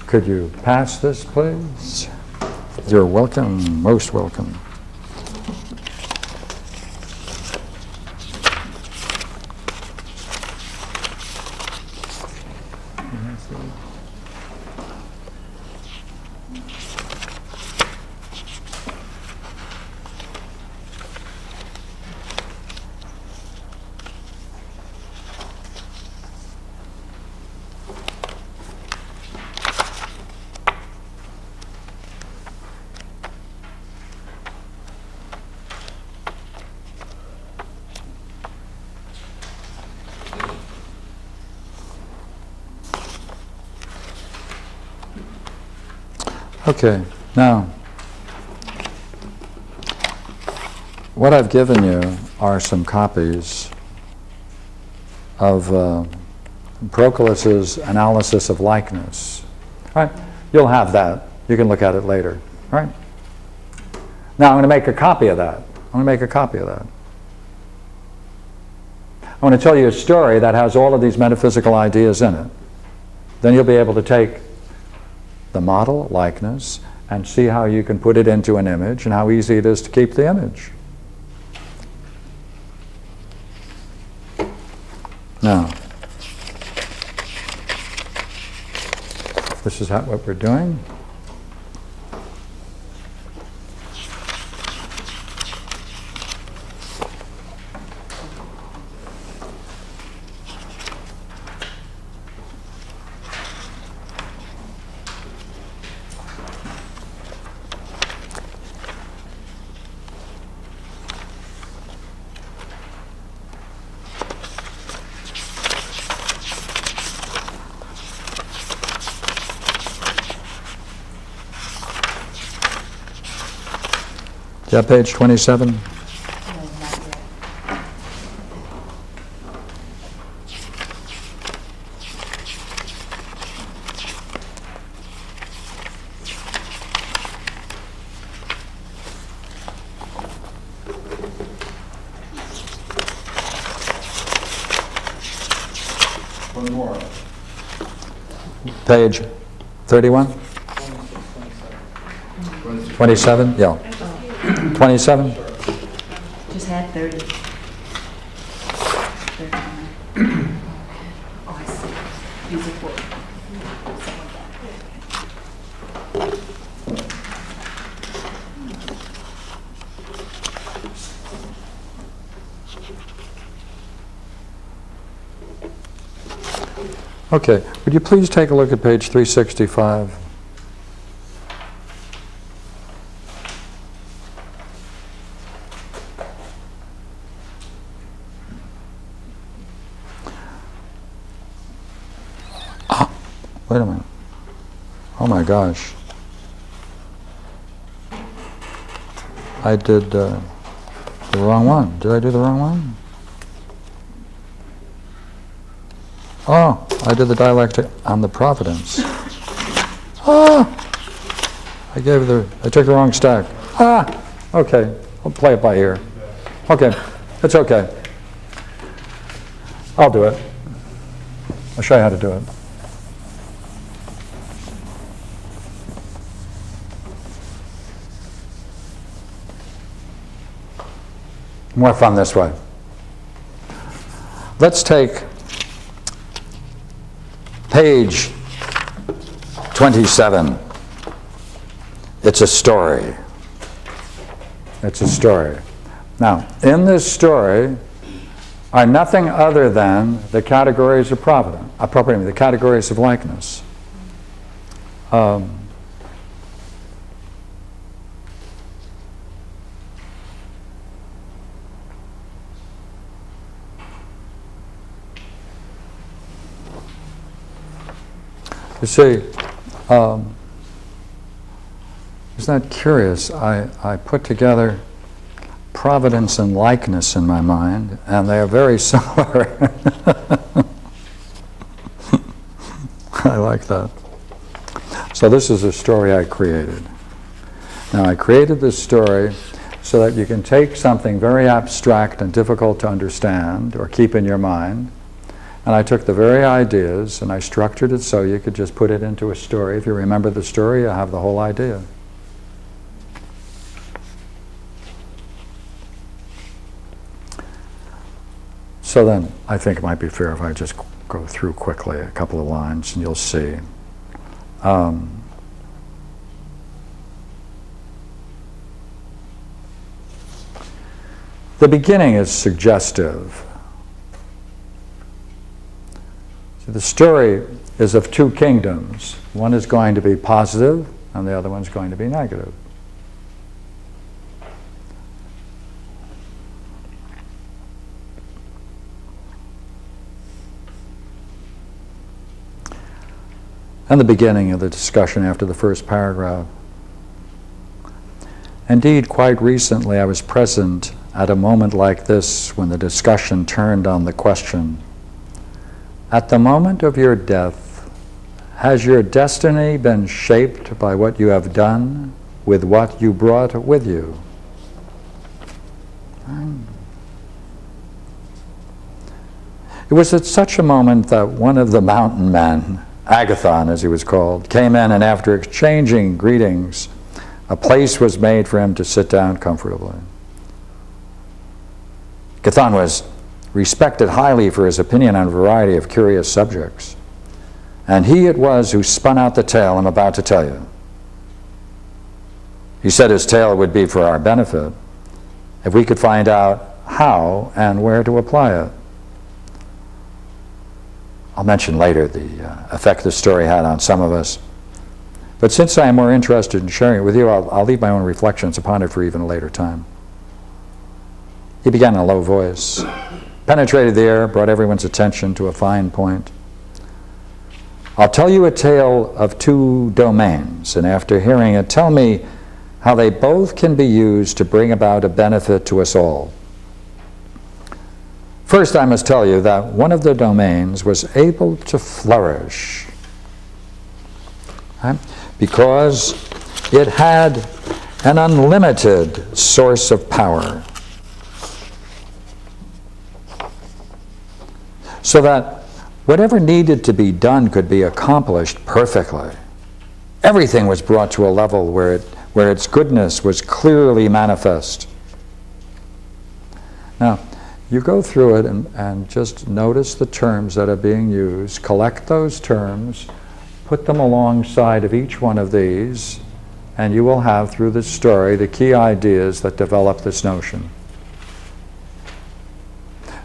could you pass this, please? You're welcome, most welcome. 嗯。Okay, now, what I've given you are some copies of uh, analysis of likeness. Right? You'll have that. You can look at it later. Right? Now I'm going to make a copy of that. I'm going to make a copy of that. I want to tell you a story that has all of these metaphysical ideas in it. Then you'll be able to take the model, likeness, and see how you can put it into an image and how easy it is to keep the image. Now, this is how, what we're doing. Yeah, page 27. One more. Page 31? 27? Yeah. 27? Just had 30. 39. Oh, I see. These are for. Okay, would you please take a look at page 365? Wait a minute. Oh my gosh. I did uh, the wrong one. Did I do the wrong one? Oh, I did the dialectic on the providence. Ah, I gave the, I took the wrong stack. Ah, okay, I'll play it by ear. Okay, it's okay. I'll do it. I'll show you how to do it. More fun this way. Let's take page 27. It's a story. It's a story. Now, in this story are nothing other than the categories of providence, uh, property, the categories of likeness. Um, You see, um, isn't that curious? I, I put together providence and likeness in my mind, and they are very similar. I like that. So, this is a story I created. Now, I created this story so that you can take something very abstract and difficult to understand or keep in your mind and I took the very ideas and I structured it so you could just put it into a story. If you remember the story, you have the whole idea. So then, I think it might be fair if I just go through quickly a couple of lines and you'll see. Um, the beginning is suggestive. So the story is of two kingdoms. One is going to be positive, and the other one's going to be negative. And the beginning of the discussion after the first paragraph Indeed, quite recently I was present at a moment like this when the discussion turned on the question At the moment of your death, has your destiny been shaped by what you have done with what you brought with you? It was at such a moment that one of the mountain men, Agathon as he was called, came in and after exchanging greetings, a place was made for him to sit down comfortably. Agathon was respected highly for his opinion on a variety of curious subjects. And he it was who spun out the tale I'm about to tell you. He said his tale would be for our benefit if we could find out how and where to apply it. I'll mention later the uh, effect the story had on some of us. But since I am more interested in sharing it with you, I'll, I'll leave my own reflections upon it for even a later time. He began in a low voice, penetrated the air, brought everyone's attention to a fine point. I'll tell you a tale of two domains, and after hearing it, tell me how they both can be used to bring about a benefit to us all. First, I must tell you that one of the domains was able to flourish right? because it had an unlimited source of power. So that whatever needed to be done could be accomplished perfectly. Everything was brought to a level where, it, where its goodness was clearly manifest. Now, you go through it and, and just notice the terms that are being used, collect those terms, put them alongside of each one of these, and you will have through this story the key ideas that develop this notion.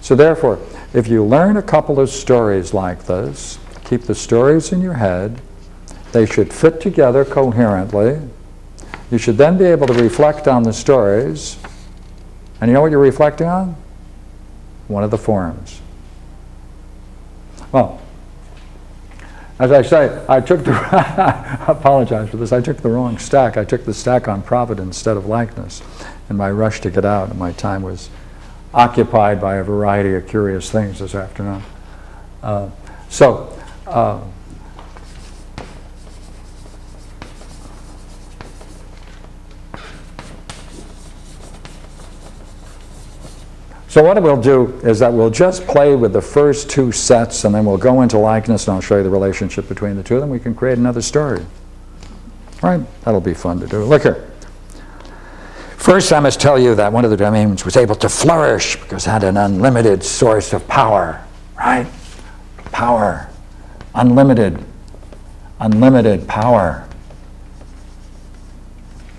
So therefore, if you learn a couple of stories like this, keep the stories in your head, they should fit together coherently. You should then be able to reflect on the stories. And you know what you're reflecting on? one of the forms. Well, as I say, I took the, I apologize for this, I took the wrong stack. I took the stack on providence instead of likeness in my rush to get out, and my time was occupied by a variety of curious things this afternoon. Uh, so, uh, So what we'll do is that we'll just play with the first two sets and then we'll go into likeness and I'll show you the relationship between the two. of them. we can create another story. All right, that'll be fun to do. Look here. First, I must tell you that one of the domains was able to flourish because it had an unlimited source of power, right? Power. Unlimited. Unlimited power.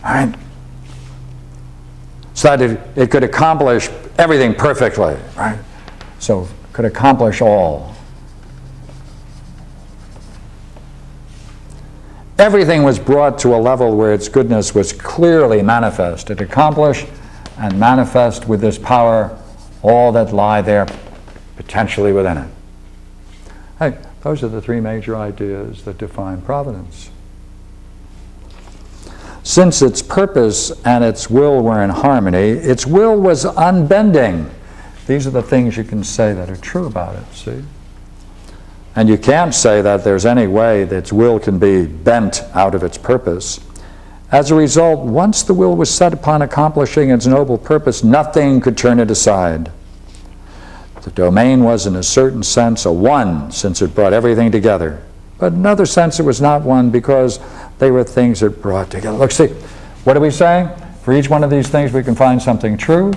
Right? So that it, it could accomplish everything perfectly, right? So could accomplish all. Everything was brought to a level where its goodness was clearly manifest. It accomplished and manifest with this power all that lie there potentially within it. Hey, those are the three major ideas that define providence. Since its purpose and its will were in harmony, its will was unbending. These are the things you can say that are true about it, see? And you can't say that there's any way that its will can be bent out of its purpose. As a result, once the will was set upon accomplishing its noble purpose, nothing could turn it aside. The domain was, in a certain sense, a one, since it brought everything together. But in another sense, it was not one because they were things that brought together. Look, see, what are we saying? For each one of these things, we can find something true,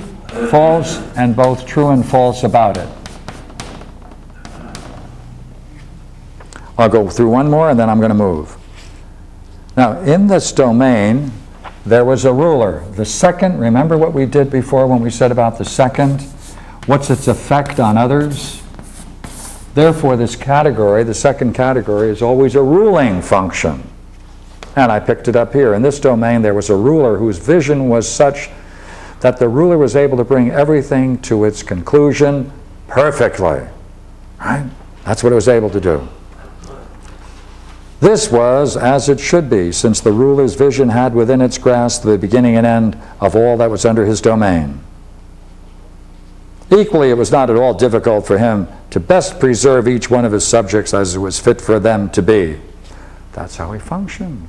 false, and both true and false about it. I'll go through one more and then I'm going to move. Now, in this domain, there was a ruler. The second, remember what we did before when we said about the second? What's its effect on others? Therefore, this category, the second category, is always a ruling function. And I picked it up here. In this domain, there was a ruler whose vision was such that the ruler was able to bring everything to its conclusion perfectly. Right? That's what it was able to do. This was as it should be, since the ruler's vision had within its grasp the beginning and end of all that was under his domain. Equally, it was not at all difficult for him to best preserve each one of his subjects as it was fit for them to be. That's how he functioned.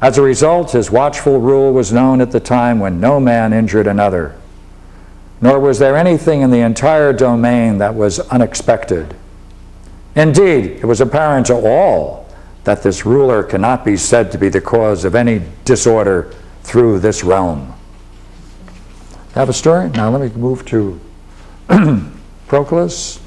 As a result, his watchful rule was known at the time when no man injured another, nor was there anything in the entire domain that was unexpected. Indeed, it was apparent to all that this ruler cannot be said to be the cause of any disorder through this realm. Have a story? Now let me move to Proclus.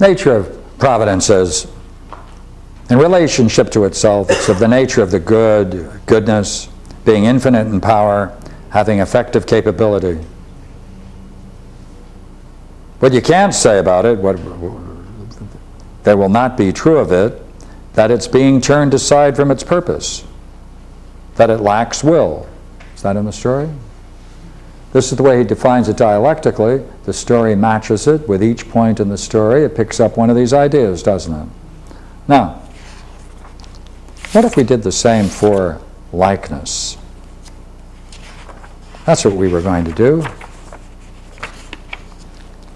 Nature of providence is, in relationship to itself, it's of the nature of the good, goodness, being infinite in power, having effective capability. What you can't say about it, what there will not be true of it, that it's being turned aside from its purpose, that it lacks will. Is that in the story? This is the way he defines it dialectically. The story matches it with each point in the story. It picks up one of these ideas, doesn't it? Now, what if we did the same for likeness? That's what we were going to do.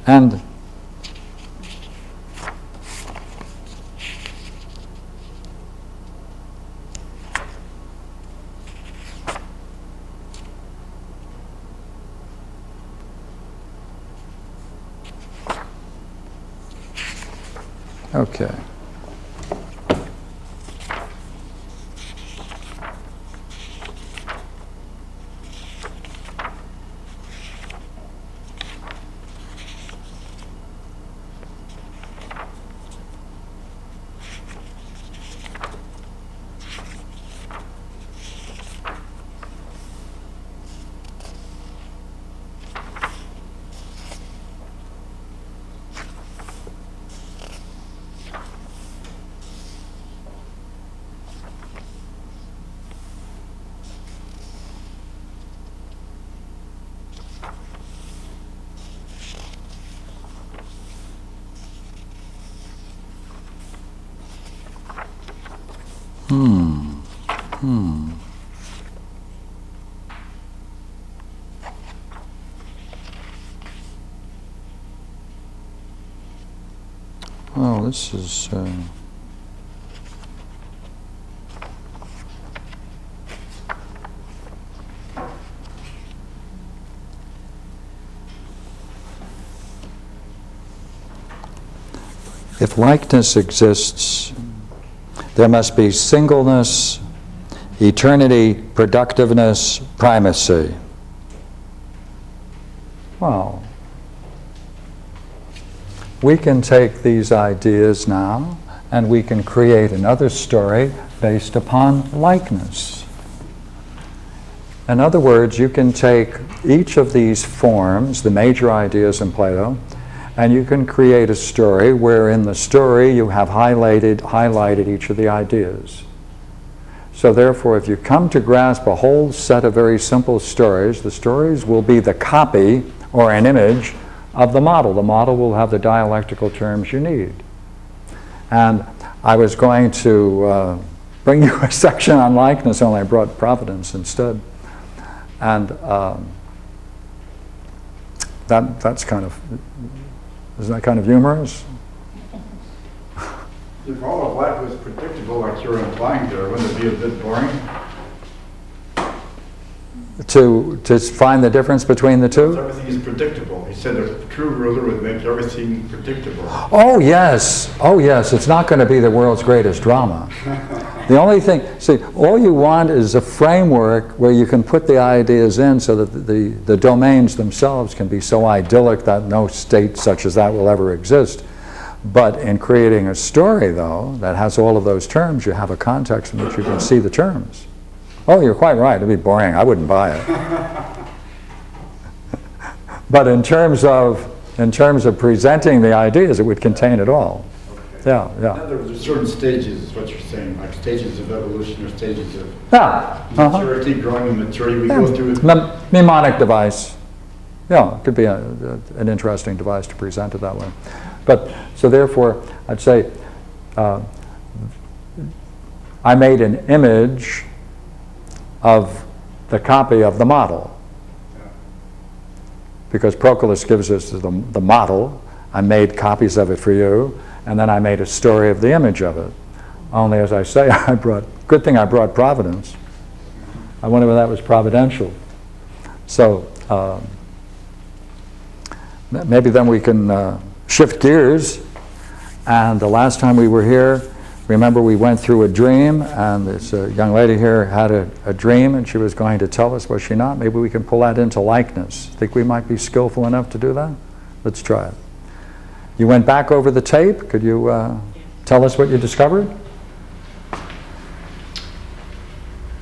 And Okay. This is. Uh if likeness exists, there must be singleness, eternity, productiveness, primacy. Well, we can take these ideas now and we can create another story based upon likeness. In other words, you can take each of these forms, the major ideas in Plato, and you can create a story where in the story you have highlighted, highlighted each of the ideas. So therefore, if you come to grasp a whole set of very simple stories, the stories will be the copy or an image of the model. The model will have the dialectical terms you need. And I was going to uh, bring you a section on likeness, only I brought providence instead. And um, that, that's kind of isn't that kind of humorous? If all of life was predictable, like you're implying there, wouldn't it be a bit boring? To, to find the difference between the two? Everything is predictable. He said a true ruler would make everything predictable. Oh, yes. Oh, yes. It's not going to be the world's greatest drama. The only thing, see, all you want is a framework where you can put the ideas in so that the, the domains themselves can be so idyllic that no state such as that will ever exist. But in creating a story, though, that has all of those terms, you have a context in which you can see the terms. Oh, you're quite right. It'd be boring. I wouldn't buy it. but in terms of in terms of presenting the ideas, it would contain it all. Yeah, In yeah. other words, there's certain stages, is what you're saying, like stages of evolution or stages of Yeah. uh-huh. maturity, growing in maturity we Yeah. go through. Mem- Mnemonic device. Yeah, it could be a, a- an interesting device to present it that way. But, so therefore, I'd say, uh, I made an image of the copy of the model. Because Proclus gives us the, the model, I made copies of it for you, and then I made a story of the image of it. Only, as I say, I brought, good thing I brought Providence. I wonder if that was providential. So, um, maybe then we can uh, shift gears. And the last time we were here, remember we went through a dream, and this uh, young lady here had a, a dream, and she was going to tell us, was she not? Maybe we can pull that into likeness. Think we might be skillful enough to do that? Let's try it. You went back over the tape. Could you uh, tell us what you discovered?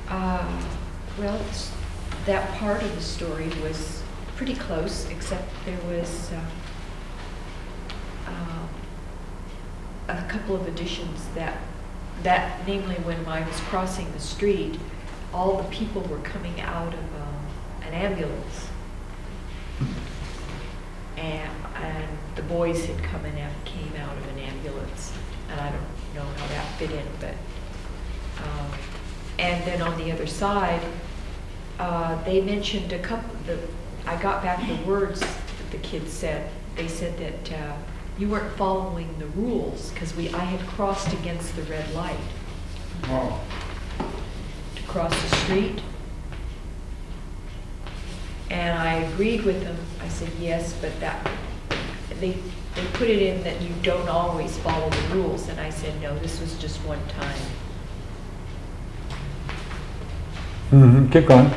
Uh, Well, that part of the story was pretty close, except there was uh, uh, a couple of additions that, that namely when I was crossing the street, all the people were coming out of um, an ambulance. And, and the boys had come and came out of an ambulance, and I don't know how that fit in, but um, And then on the other side, uh, they mentioned a couple, the, I got back the words that the kids said. They said that uh, you weren't following the rules, because we, I had crossed against the red light Wow. to cross the street. And I agreed with them. I said, yes, but that, they, they put it in that you don't always follow the rules. And I said, no, this was just one time. Mm-hmm. Keep going.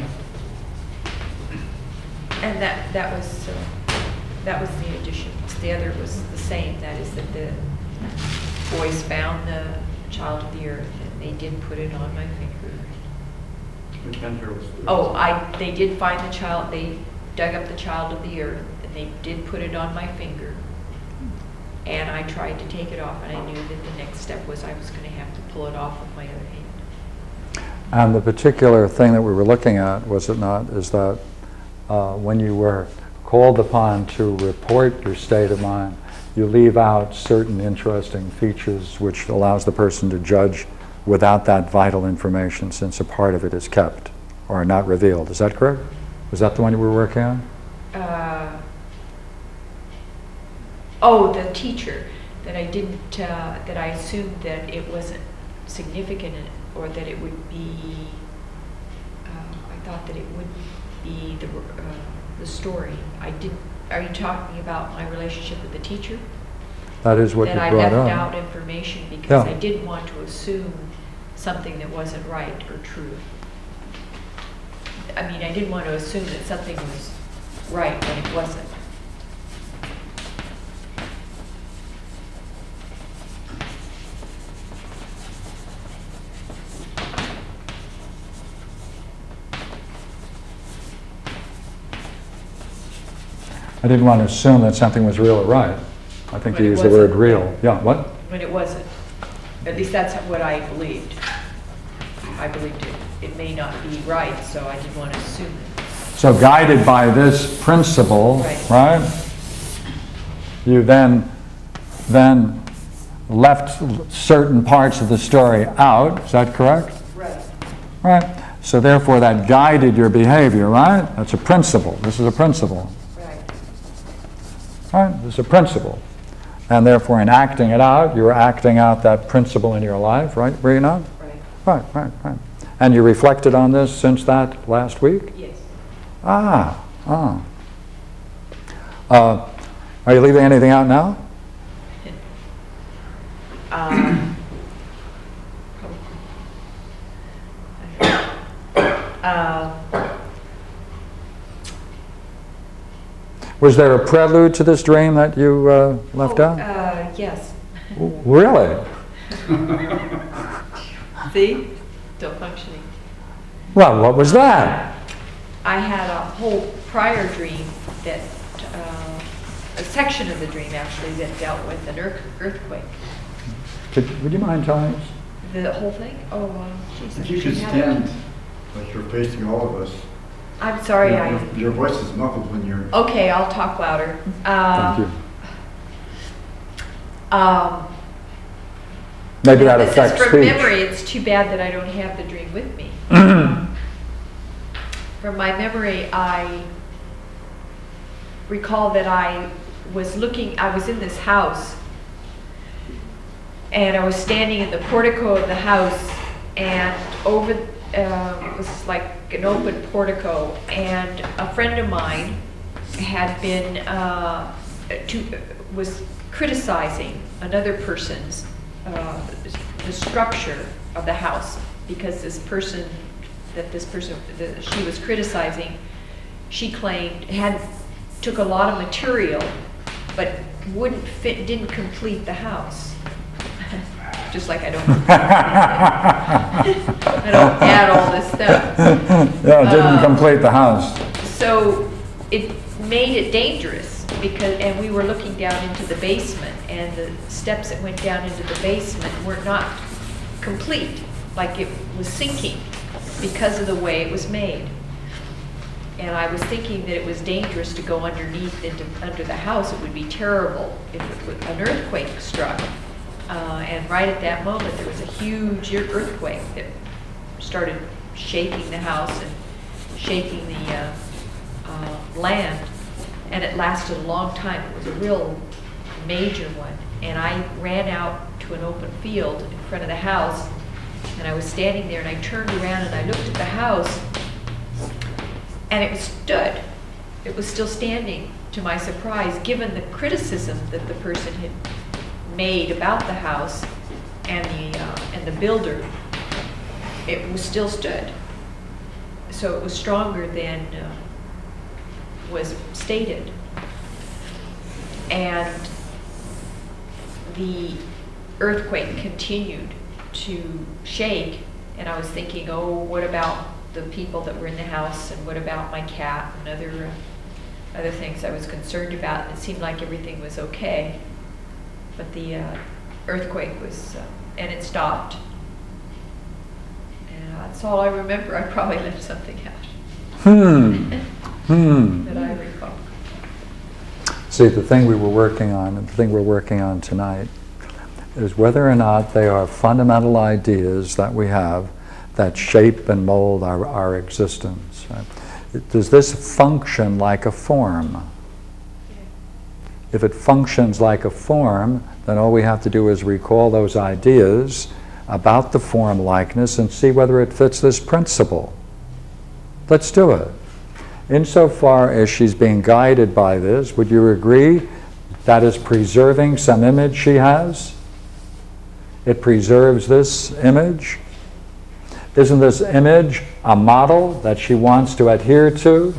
And that, that was, uh, that was the addition. The other was the same, that is that the boys found the child of the earth, and they did put it on my finger. Which mentor was? Oh, I, they did find the child, they dug up the child of the earth, and they did put it on my finger. And I tried to take it off, and I knew that the next step was I was gonna have to pull it off with my other hand. And the particular thing that we were looking at, was it not, is that uh, when you were called upon to report your state of mind, you leave out certain interesting features which allows the person to judge without that vital information since a part of it is kept or not revealed. Is that correct? Was that the one you were working on? uh, oh, the teacher, that I didn't, uh, that I assumed that it wasn't significant or that it would be, uh, I thought that it would be the, uh, the story. I did, are you talking about my relationship with the teacher? That is what you That I left up. out information because Yeah. I didn't want to assume something that wasn't right or true. I mean, I didn't want to assume that something was right when it wasn't. I didn't want to assume that something was real or right. I think When you it used the word wasn't. real. Yeah, what? when it wasn't. At least that's what I believed. I believed it, it may not be right, so I didn't want to assume it. So guided by this principle, Right. right? You then, then left certain parts of the story out, is that correct? Right. Right. So therefore that guided your behavior, right? That's a principle. This is a principle. Right. Is a principle. And therefore in acting it out, you're acting out that principle in your life, right? Were you not? Right. Right, right, right. And you reflected on this since that last week? Yes. Ah, ah. Uh, Are you leaving anything out now? Um, uh, Was there a prelude to this dream that you uh, left oh, out? Uh, yes. Really? See? Still functioning. Well, what was that? I had a whole prior dream that uh, a section of the dream actually that dealt with an earth- earthquake. Could, would you mind telling us? The whole thing? Oh, uh, jeez. If you could stand like you're facing all of us. I'm sorry, Your- I, your- Your voice is muffled when you're, okay, I'll talk louder. Uh, Thank you. Um, Maybe that this is affects From speech. memory, it's too bad that I don't have the dream with me. From my memory, I recall that I was looking, I was in this house, and I was standing in the portico of the house, and over, uh, it was like an open portico, and a friend of mine had been, uh, to, was criticizing another person's, uh, the structure of the house, because this person, that this person, that she was criticizing, she claimed had, took a lot of material, but wouldn't fit, didn't complete the house. Just like I don't, I don't add all this stuff. Yeah, it didn't Uh, complete the house. So it made it dangerous because, and we were looking down into the basement and the steps that went down into the basement were not complete, like it was sinking because of the way it was made. And I was thinking that it was dangerous to go underneath into, under the house. It would be terrible if it an earthquake struck. Uh, and right at that moment, there was a huge earthquake that started shaking the house and shaking the uh, uh, land. And it lasted a long time. It was a real major one. And I ran out to an open field in front of the house. And I was standing there and I turned around and I looked at the house and it stood. It was still standing, to my surprise, given the criticism that the person had made about the house and the, uh, and the builder. It was still stood. So it was stronger than uh, was stated. And the earthquake continued to shake, and I was thinking, oh, what about the people that were in the house, and what about my cat, and other, uh, other things I was concerned about. It seemed like everything was okay, but the uh, earthquake was, uh, and it stopped. And uh, that's all I remember. I probably left something out Hmm, hmm. that I recall. See, the thing we were working on, and the thing we're working on tonight, is whether or not they are fundamental ideas that we have that shape and mold our, our existence. Does this function like a form? If it functions like a form, then all we have to do is recall those ideas about the form likeness and see whether it fits this principle. Let's do it. Insofar as she's being guided by this, would you agree that is preserving some image she has? It preserves this image? Isn't this image a model that she wants to adhere to?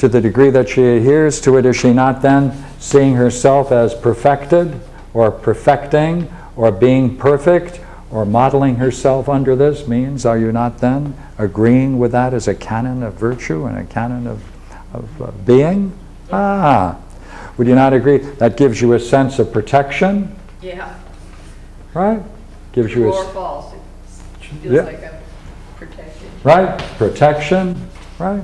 To the degree that she adheres to it, is she not then seeing herself as perfected or perfecting or being perfect or modeling herself under this means? Are you not then agreeing with that as a canon of virtue and a canon of, of uh, being? Ah, would you not agree? That gives you a sense of protection, Yeah. right? Gives you a. True or false, it Yeah. like I'm protected. Right? Protection, right?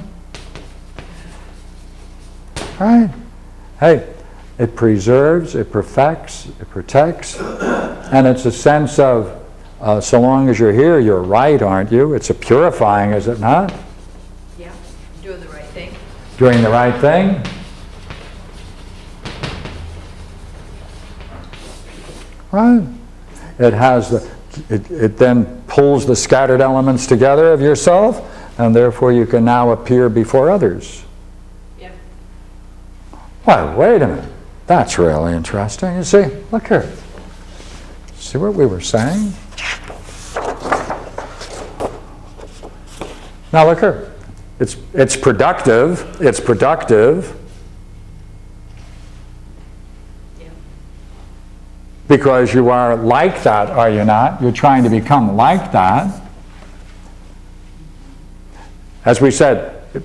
Right? Hey, it preserves, it perfects, it protects, and it's a sense of, uh, so long as you're here, you're right, aren't you? It's a purifying, is it not? Yeah, doing the right thing. Doing the right thing? Right? It has the, it, it then pulls the scattered elements together of yourself, and therefore you can now appear before others. Why, wait a minute. That's really interesting. You see, look here. See what we were saying? Now look here. It's, it's productive. It's productive because you are like that, are you not? You're trying to become like that. As we said, it,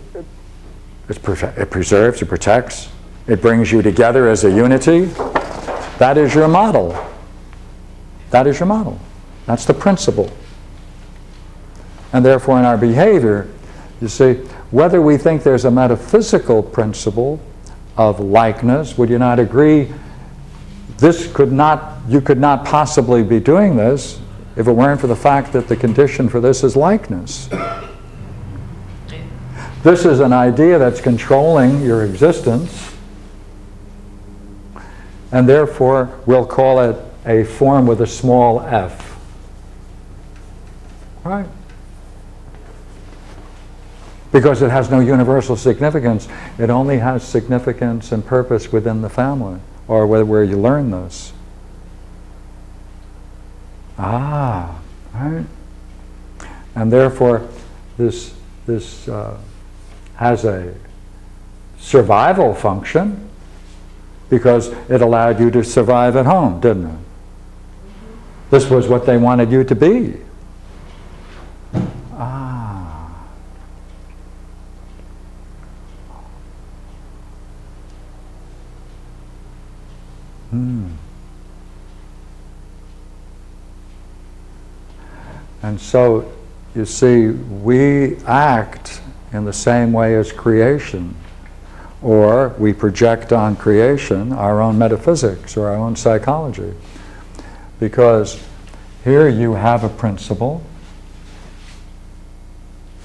it's, perfe- it preserves, it protects, It brings you together as a unity. That is your model. That is your model. That's the principle. And therefore, in our behavior, you see, whether we think there's a metaphysical principle of likeness, would you not agree? This could not, you could not possibly be doing this if it weren't for the fact that the condition for this is likeness. This is an idea that's controlling your existence, and therefore we'll call it a form with a small f. Right? Because it has no universal significance. It only has significance and purpose within the family, or where, you learn this. Ah, right? And therefore, this, this uh, has a survival function because it allowed you to survive at home, didn't it? This was what they wanted you to be. Ah. Hmm. And so, you see, we act in the same way as creation, or we project on creation our own metaphysics or our own psychology. Because here you have a principle.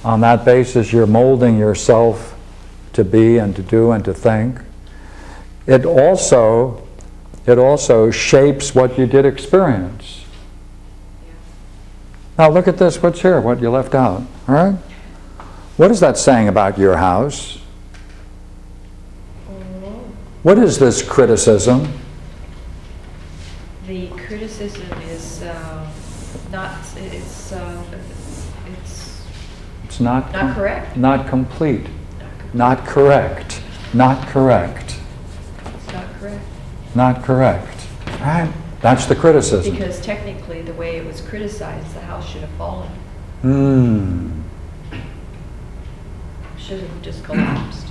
On that basis, you're molding yourself to be and to do and to think. It also, it also shapes what you did experience. Now look at this, what's here, what you left out, all right? What is that saying about your house? What is this criticism? The criticism is uh, not, it's, uh, it's It's not. Not com- correct. Not complete, not not correct. correct, not correct, It's not correct. not correct. Right? That's the criticism. Because technically, the way it was criticized, the house should have fallen, Hmm. should have just collapsed.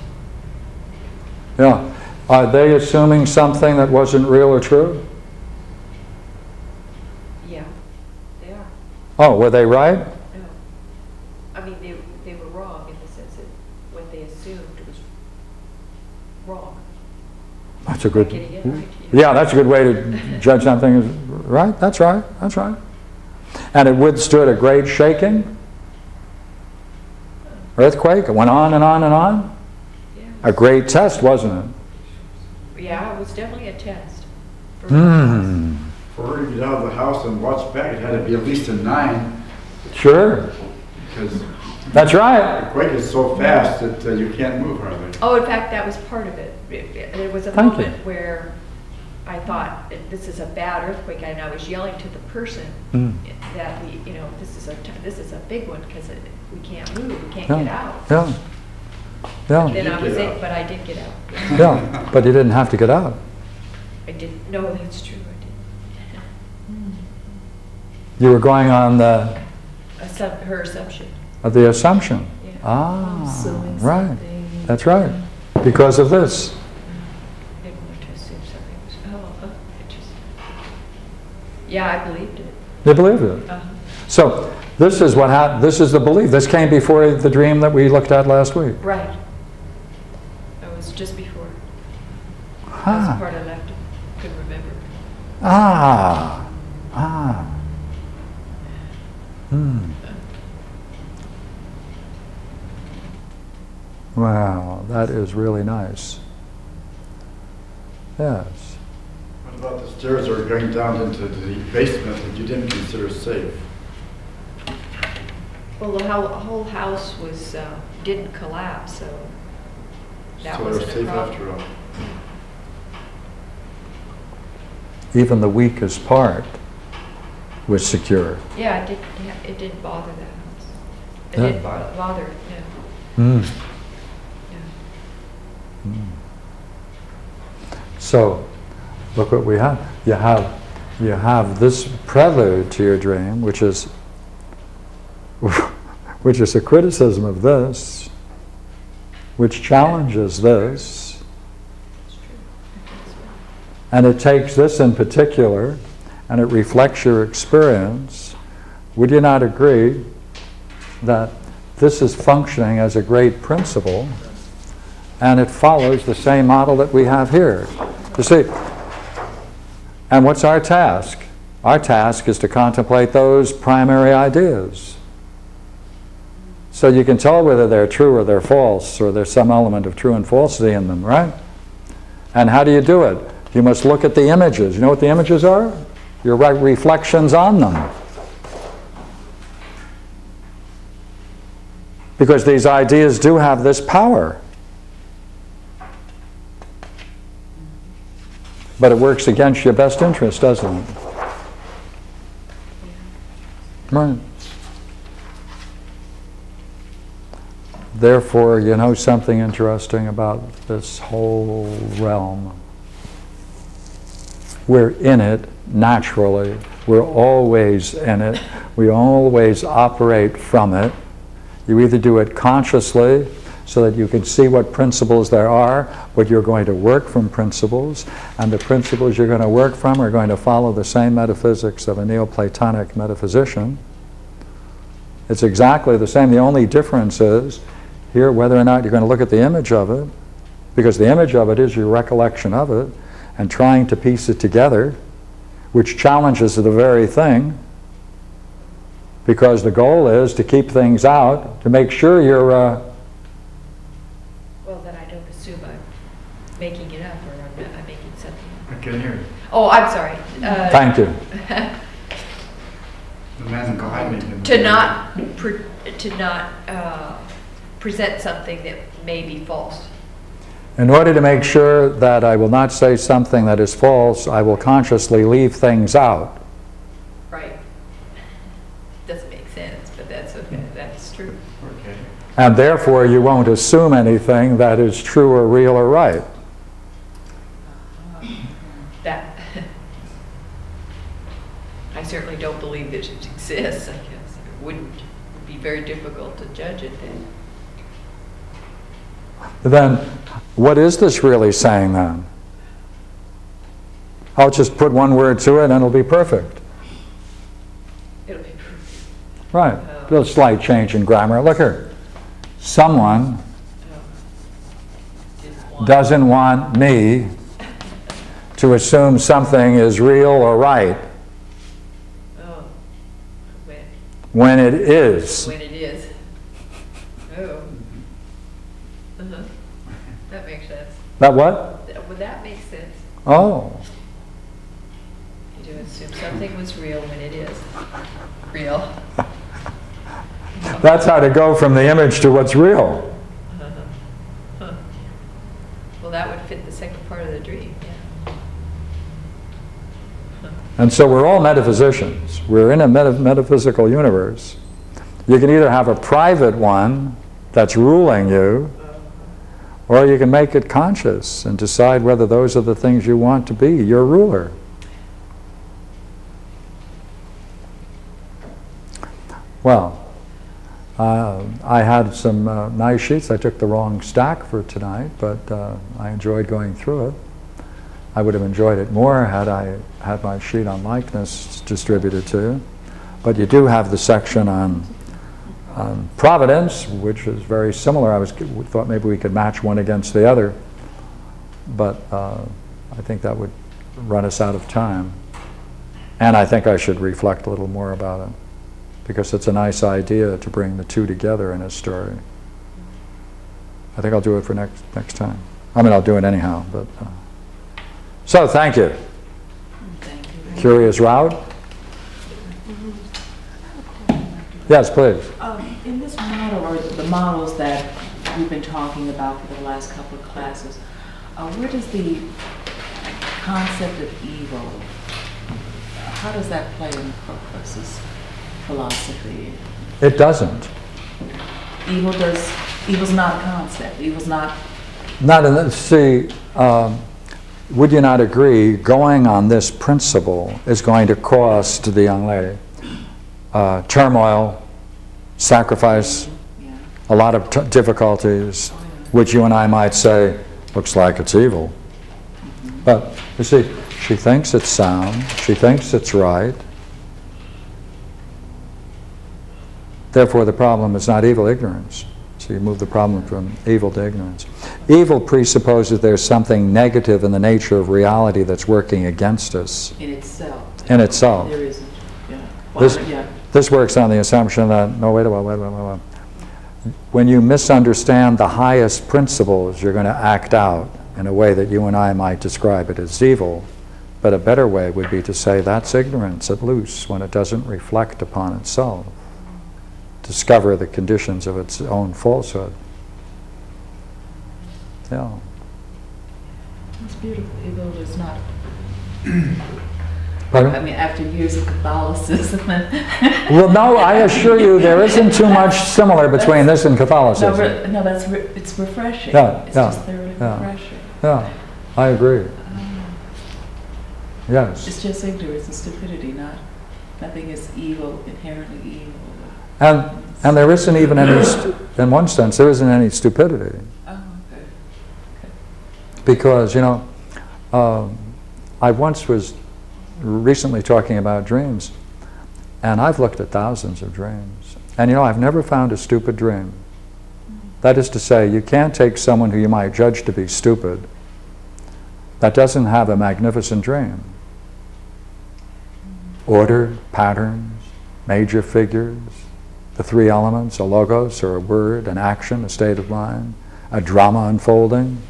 Yeah. Are they assuming something that wasn't real or true? Yeah, they are. Oh, were they right? No. I mean, they, they were wrong in the sense that what they assumed was wrong. That's a good. Right, Yeah, that's a good way to judge something. as- Right? That's right. That's right. And it withstood a great shaking. Earthquake. It went on and on and on. Yeah. A great test, wasn't it? Yeah, it was definitely a test. for the. Hmm. For her to get out of the house and watch back, it had to be at least a nine, Sure. because That's right. the quake is so fast that uh, you can't move hardly. Oh, in fact, that was part of it. It- it- There was a Thank you. moment where I thought, this is a bad earthquake, and I was yelling to the person Mm. that we, you know, this is a, t- this is a big one, because we can't move, we can't Yeah. get out. Yeah. Yeah. Then I was get in, out. but I did get out. Yeah. But you didn't have to get out. I didn't. no, that's true, I didn't. You were going on the, did. Assum- Her assumption, of the assumption. yeah. Ah, Assuming right. something. That's right. Because of this. Didn't to assume something was, oh, oh, it just, yeah, I believed it. You believe it. Uh-huh. So this is what happened. this is the belief. This came before the dream that we looked at last week. Right. That was just before. That was the Ah, part I left, couldn't remember. ah, ah. Hmm. Wow, that is really nice. Yes. What about the stairs that are going down into the basement that you didn't consider safe? Well, the whole, whole house was, uh, didn't collapse, so that So they're wasn't a safe problem. after all. Even the weakest part was secure. Yeah, it didn't, yeah, it didn't bother the house. It Yeah. didn't bother, bother, no, Hmm. no. So, look what we have. You have, you have this prelude to your dream, which is, which is a criticism of this, which challenges this. And it takes this in particular, and it reflects your experience, would you not agree that this is functioning as a great principle, and it follows the same model that we have here? You see, and what's our task? Our task is to contemplate those primary ideas. So you can tell whether they're true or they're false, or there's some element of true and falsity in them, right? And how do you do it? You must look at the images. You know what the images are? Your right reflections on them. Because these ideas do have this power. But it works against your best interest, doesn't it? Right. Therefore, you know something interesting about this whole realm. We're in it naturally. We're always in it. We always operate from it. You either do it consciously so that you can see what principles there are, but you're going to work from principles, and the principles you're going to work from are going to follow the same metaphysics of a Neoplatonic metaphysician. It's exactly the same. The only difference is here whether or not you're going to look at the image of it, because the image of it is your recollection of it, and trying to piece it together, which challenges the very thing, because the goal is to keep things out, to make sure you're. Uh, Well, that I don't assume I'm making it up or I'm, I'm making something up. I can hear you. Oh, I'm sorry. Uh, thank you. The man behind me. can- To not, pre- to not uh, present something that may be false. In order to make sure that I will not say something that is false, I will consciously leave things out. Right. Doesn't make sense, but that's okay, that's true. Okay. And therefore, you won't assume anything that is true or real or right. Uh-huh. That, I certainly don't believe that it exists, I guess. It wouldn't, it'd be very difficult to judge it then. Then, what is this really saying then? I'll just put one word to it and it'll be perfect. It'll be proof. Right. Oh. A slight change in grammar. Look here. Someone oh. doesn't want me to assume something is real or right Oh, when it is. when it is. Oh. Uh-huh. That makes sense. That what? Well, that makes sense. Oh. You do assume something was real when it is real. That's how to go from the image to what's real. Uh-huh. Well, that would fit the second part of the dream, yeah. And so we're all metaphysicians. We're in a meta- metaphysical universe. You can either have a private one that's ruling you, or you can make it conscious and decide whether those are the things you want to be, your ruler. Well, uh, I had some uh, nice sheets. I took the wrong stack for tonight, but uh, I enjoyed going through it. I would have enjoyed it more had I had my sheet on likeness distributed to you. But you do have the section on, on providence, which is very similar. I was thought maybe we could match one against the other, but uh, I think that would run us out of time. And I think I should reflect a little more about it because it's a nice idea to bring the two together in a story. I think I'll do it for next next time. I mean, I'll do it anyhow, but. Uh, so, thank you. Thank you. Curious route? Yes, please. Um, In this model, or the models that we've been talking about for the last couple of classes, uh, where does the concept of evil, how does that play in Proclus's philosophy? It doesn't. Evil does, evil's not a concept, evil's not, Not in the, see, um, would you not agree, going on this principle is going to cost the young lady uh, turmoil, sacrifice, yeah. a lot of t- difficulties, which you and I might say, looks like it's evil. But, you see, She thinks it's sound. She thinks it's right. Therefore, the problem is not evil ignorance. So you move the problem from evil to ignorance. Evil presupposes there's something negative in the nature of reality that's working against us In itself. in itself. There isn't, yeah. This- yeah. This works on the assumption that, no, wait a minute, wait a minute. When you misunderstand the highest principles, you're going to act out in a way that you and I might describe it as evil. But a better way would be to say that's ignorance at loose when it doesn't reflect upon itself. Discover the conditions of its own falsehood. Yeah. It's beautiful, Evil is not, I mean, after years of Catholicism. Well, no, I assure you, there isn't too much similar between this and No, Catholicism. re- no, that's, re- it's refreshing. Yeah, It's yeah, just thoroughly yeah. refreshing. Yeah, I agree. Yes. It's just ignorance and stupidity, not, nothing is evil, inherently evil. And, and there isn't even any, in one sense, there isn't any stupidity. Oh, okay. Because, you know, um, I once was recently talking about dreams, and I've looked at thousands of dreams. And, you know, I've never found a stupid dream. That is to say, you can't take someone who you might judge to be stupid that doesn't have a magnificent dream. Order, patterns, major figures, the three elements, a logos or a word, an action, a state of mind, a drama unfolding.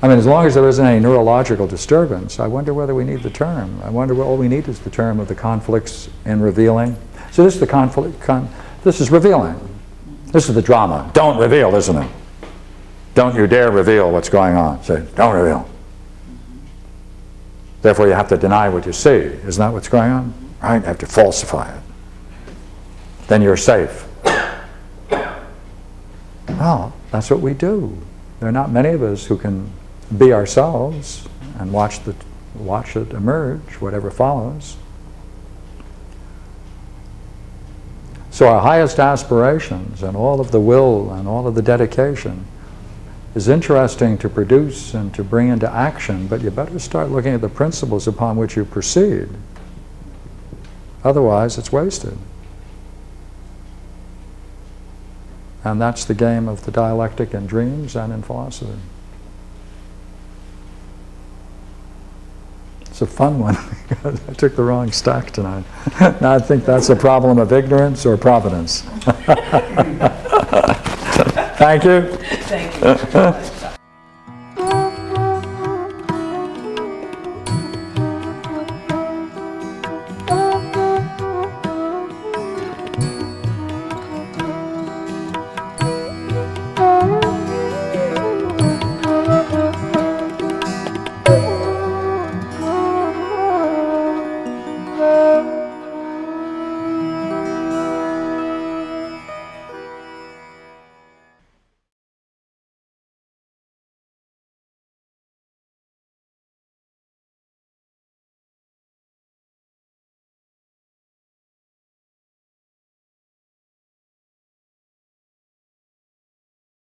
I mean, as long as there isn't any neurological disturbance, I wonder whether we need the term. I wonder what all we need is the term of the conflicts in revealing. So this is the conflict, con, this is revealing. This is the drama. Don't reveal, isn't it? Don't you dare reveal what's going on. Say, don't reveal. Therefore, you have to deny what you see. Isn't that what's going on? Right? You have to falsify it. Then you're safe. Well, that's what we do. There are not many of us who can be ourselves and watch, the, watch it emerge, whatever follows. So our highest aspirations and all of the will and all of the dedication is interesting to produce and to bring into action, but you better start looking at the principles upon which you proceed. Otherwise, it's wasted. And that's the game of the dialectic in dreams and in philosophy. It's a fun one because I took the wrong stack tonight. now I think that's a problem of ignorance or providence. Thank you. Thank you.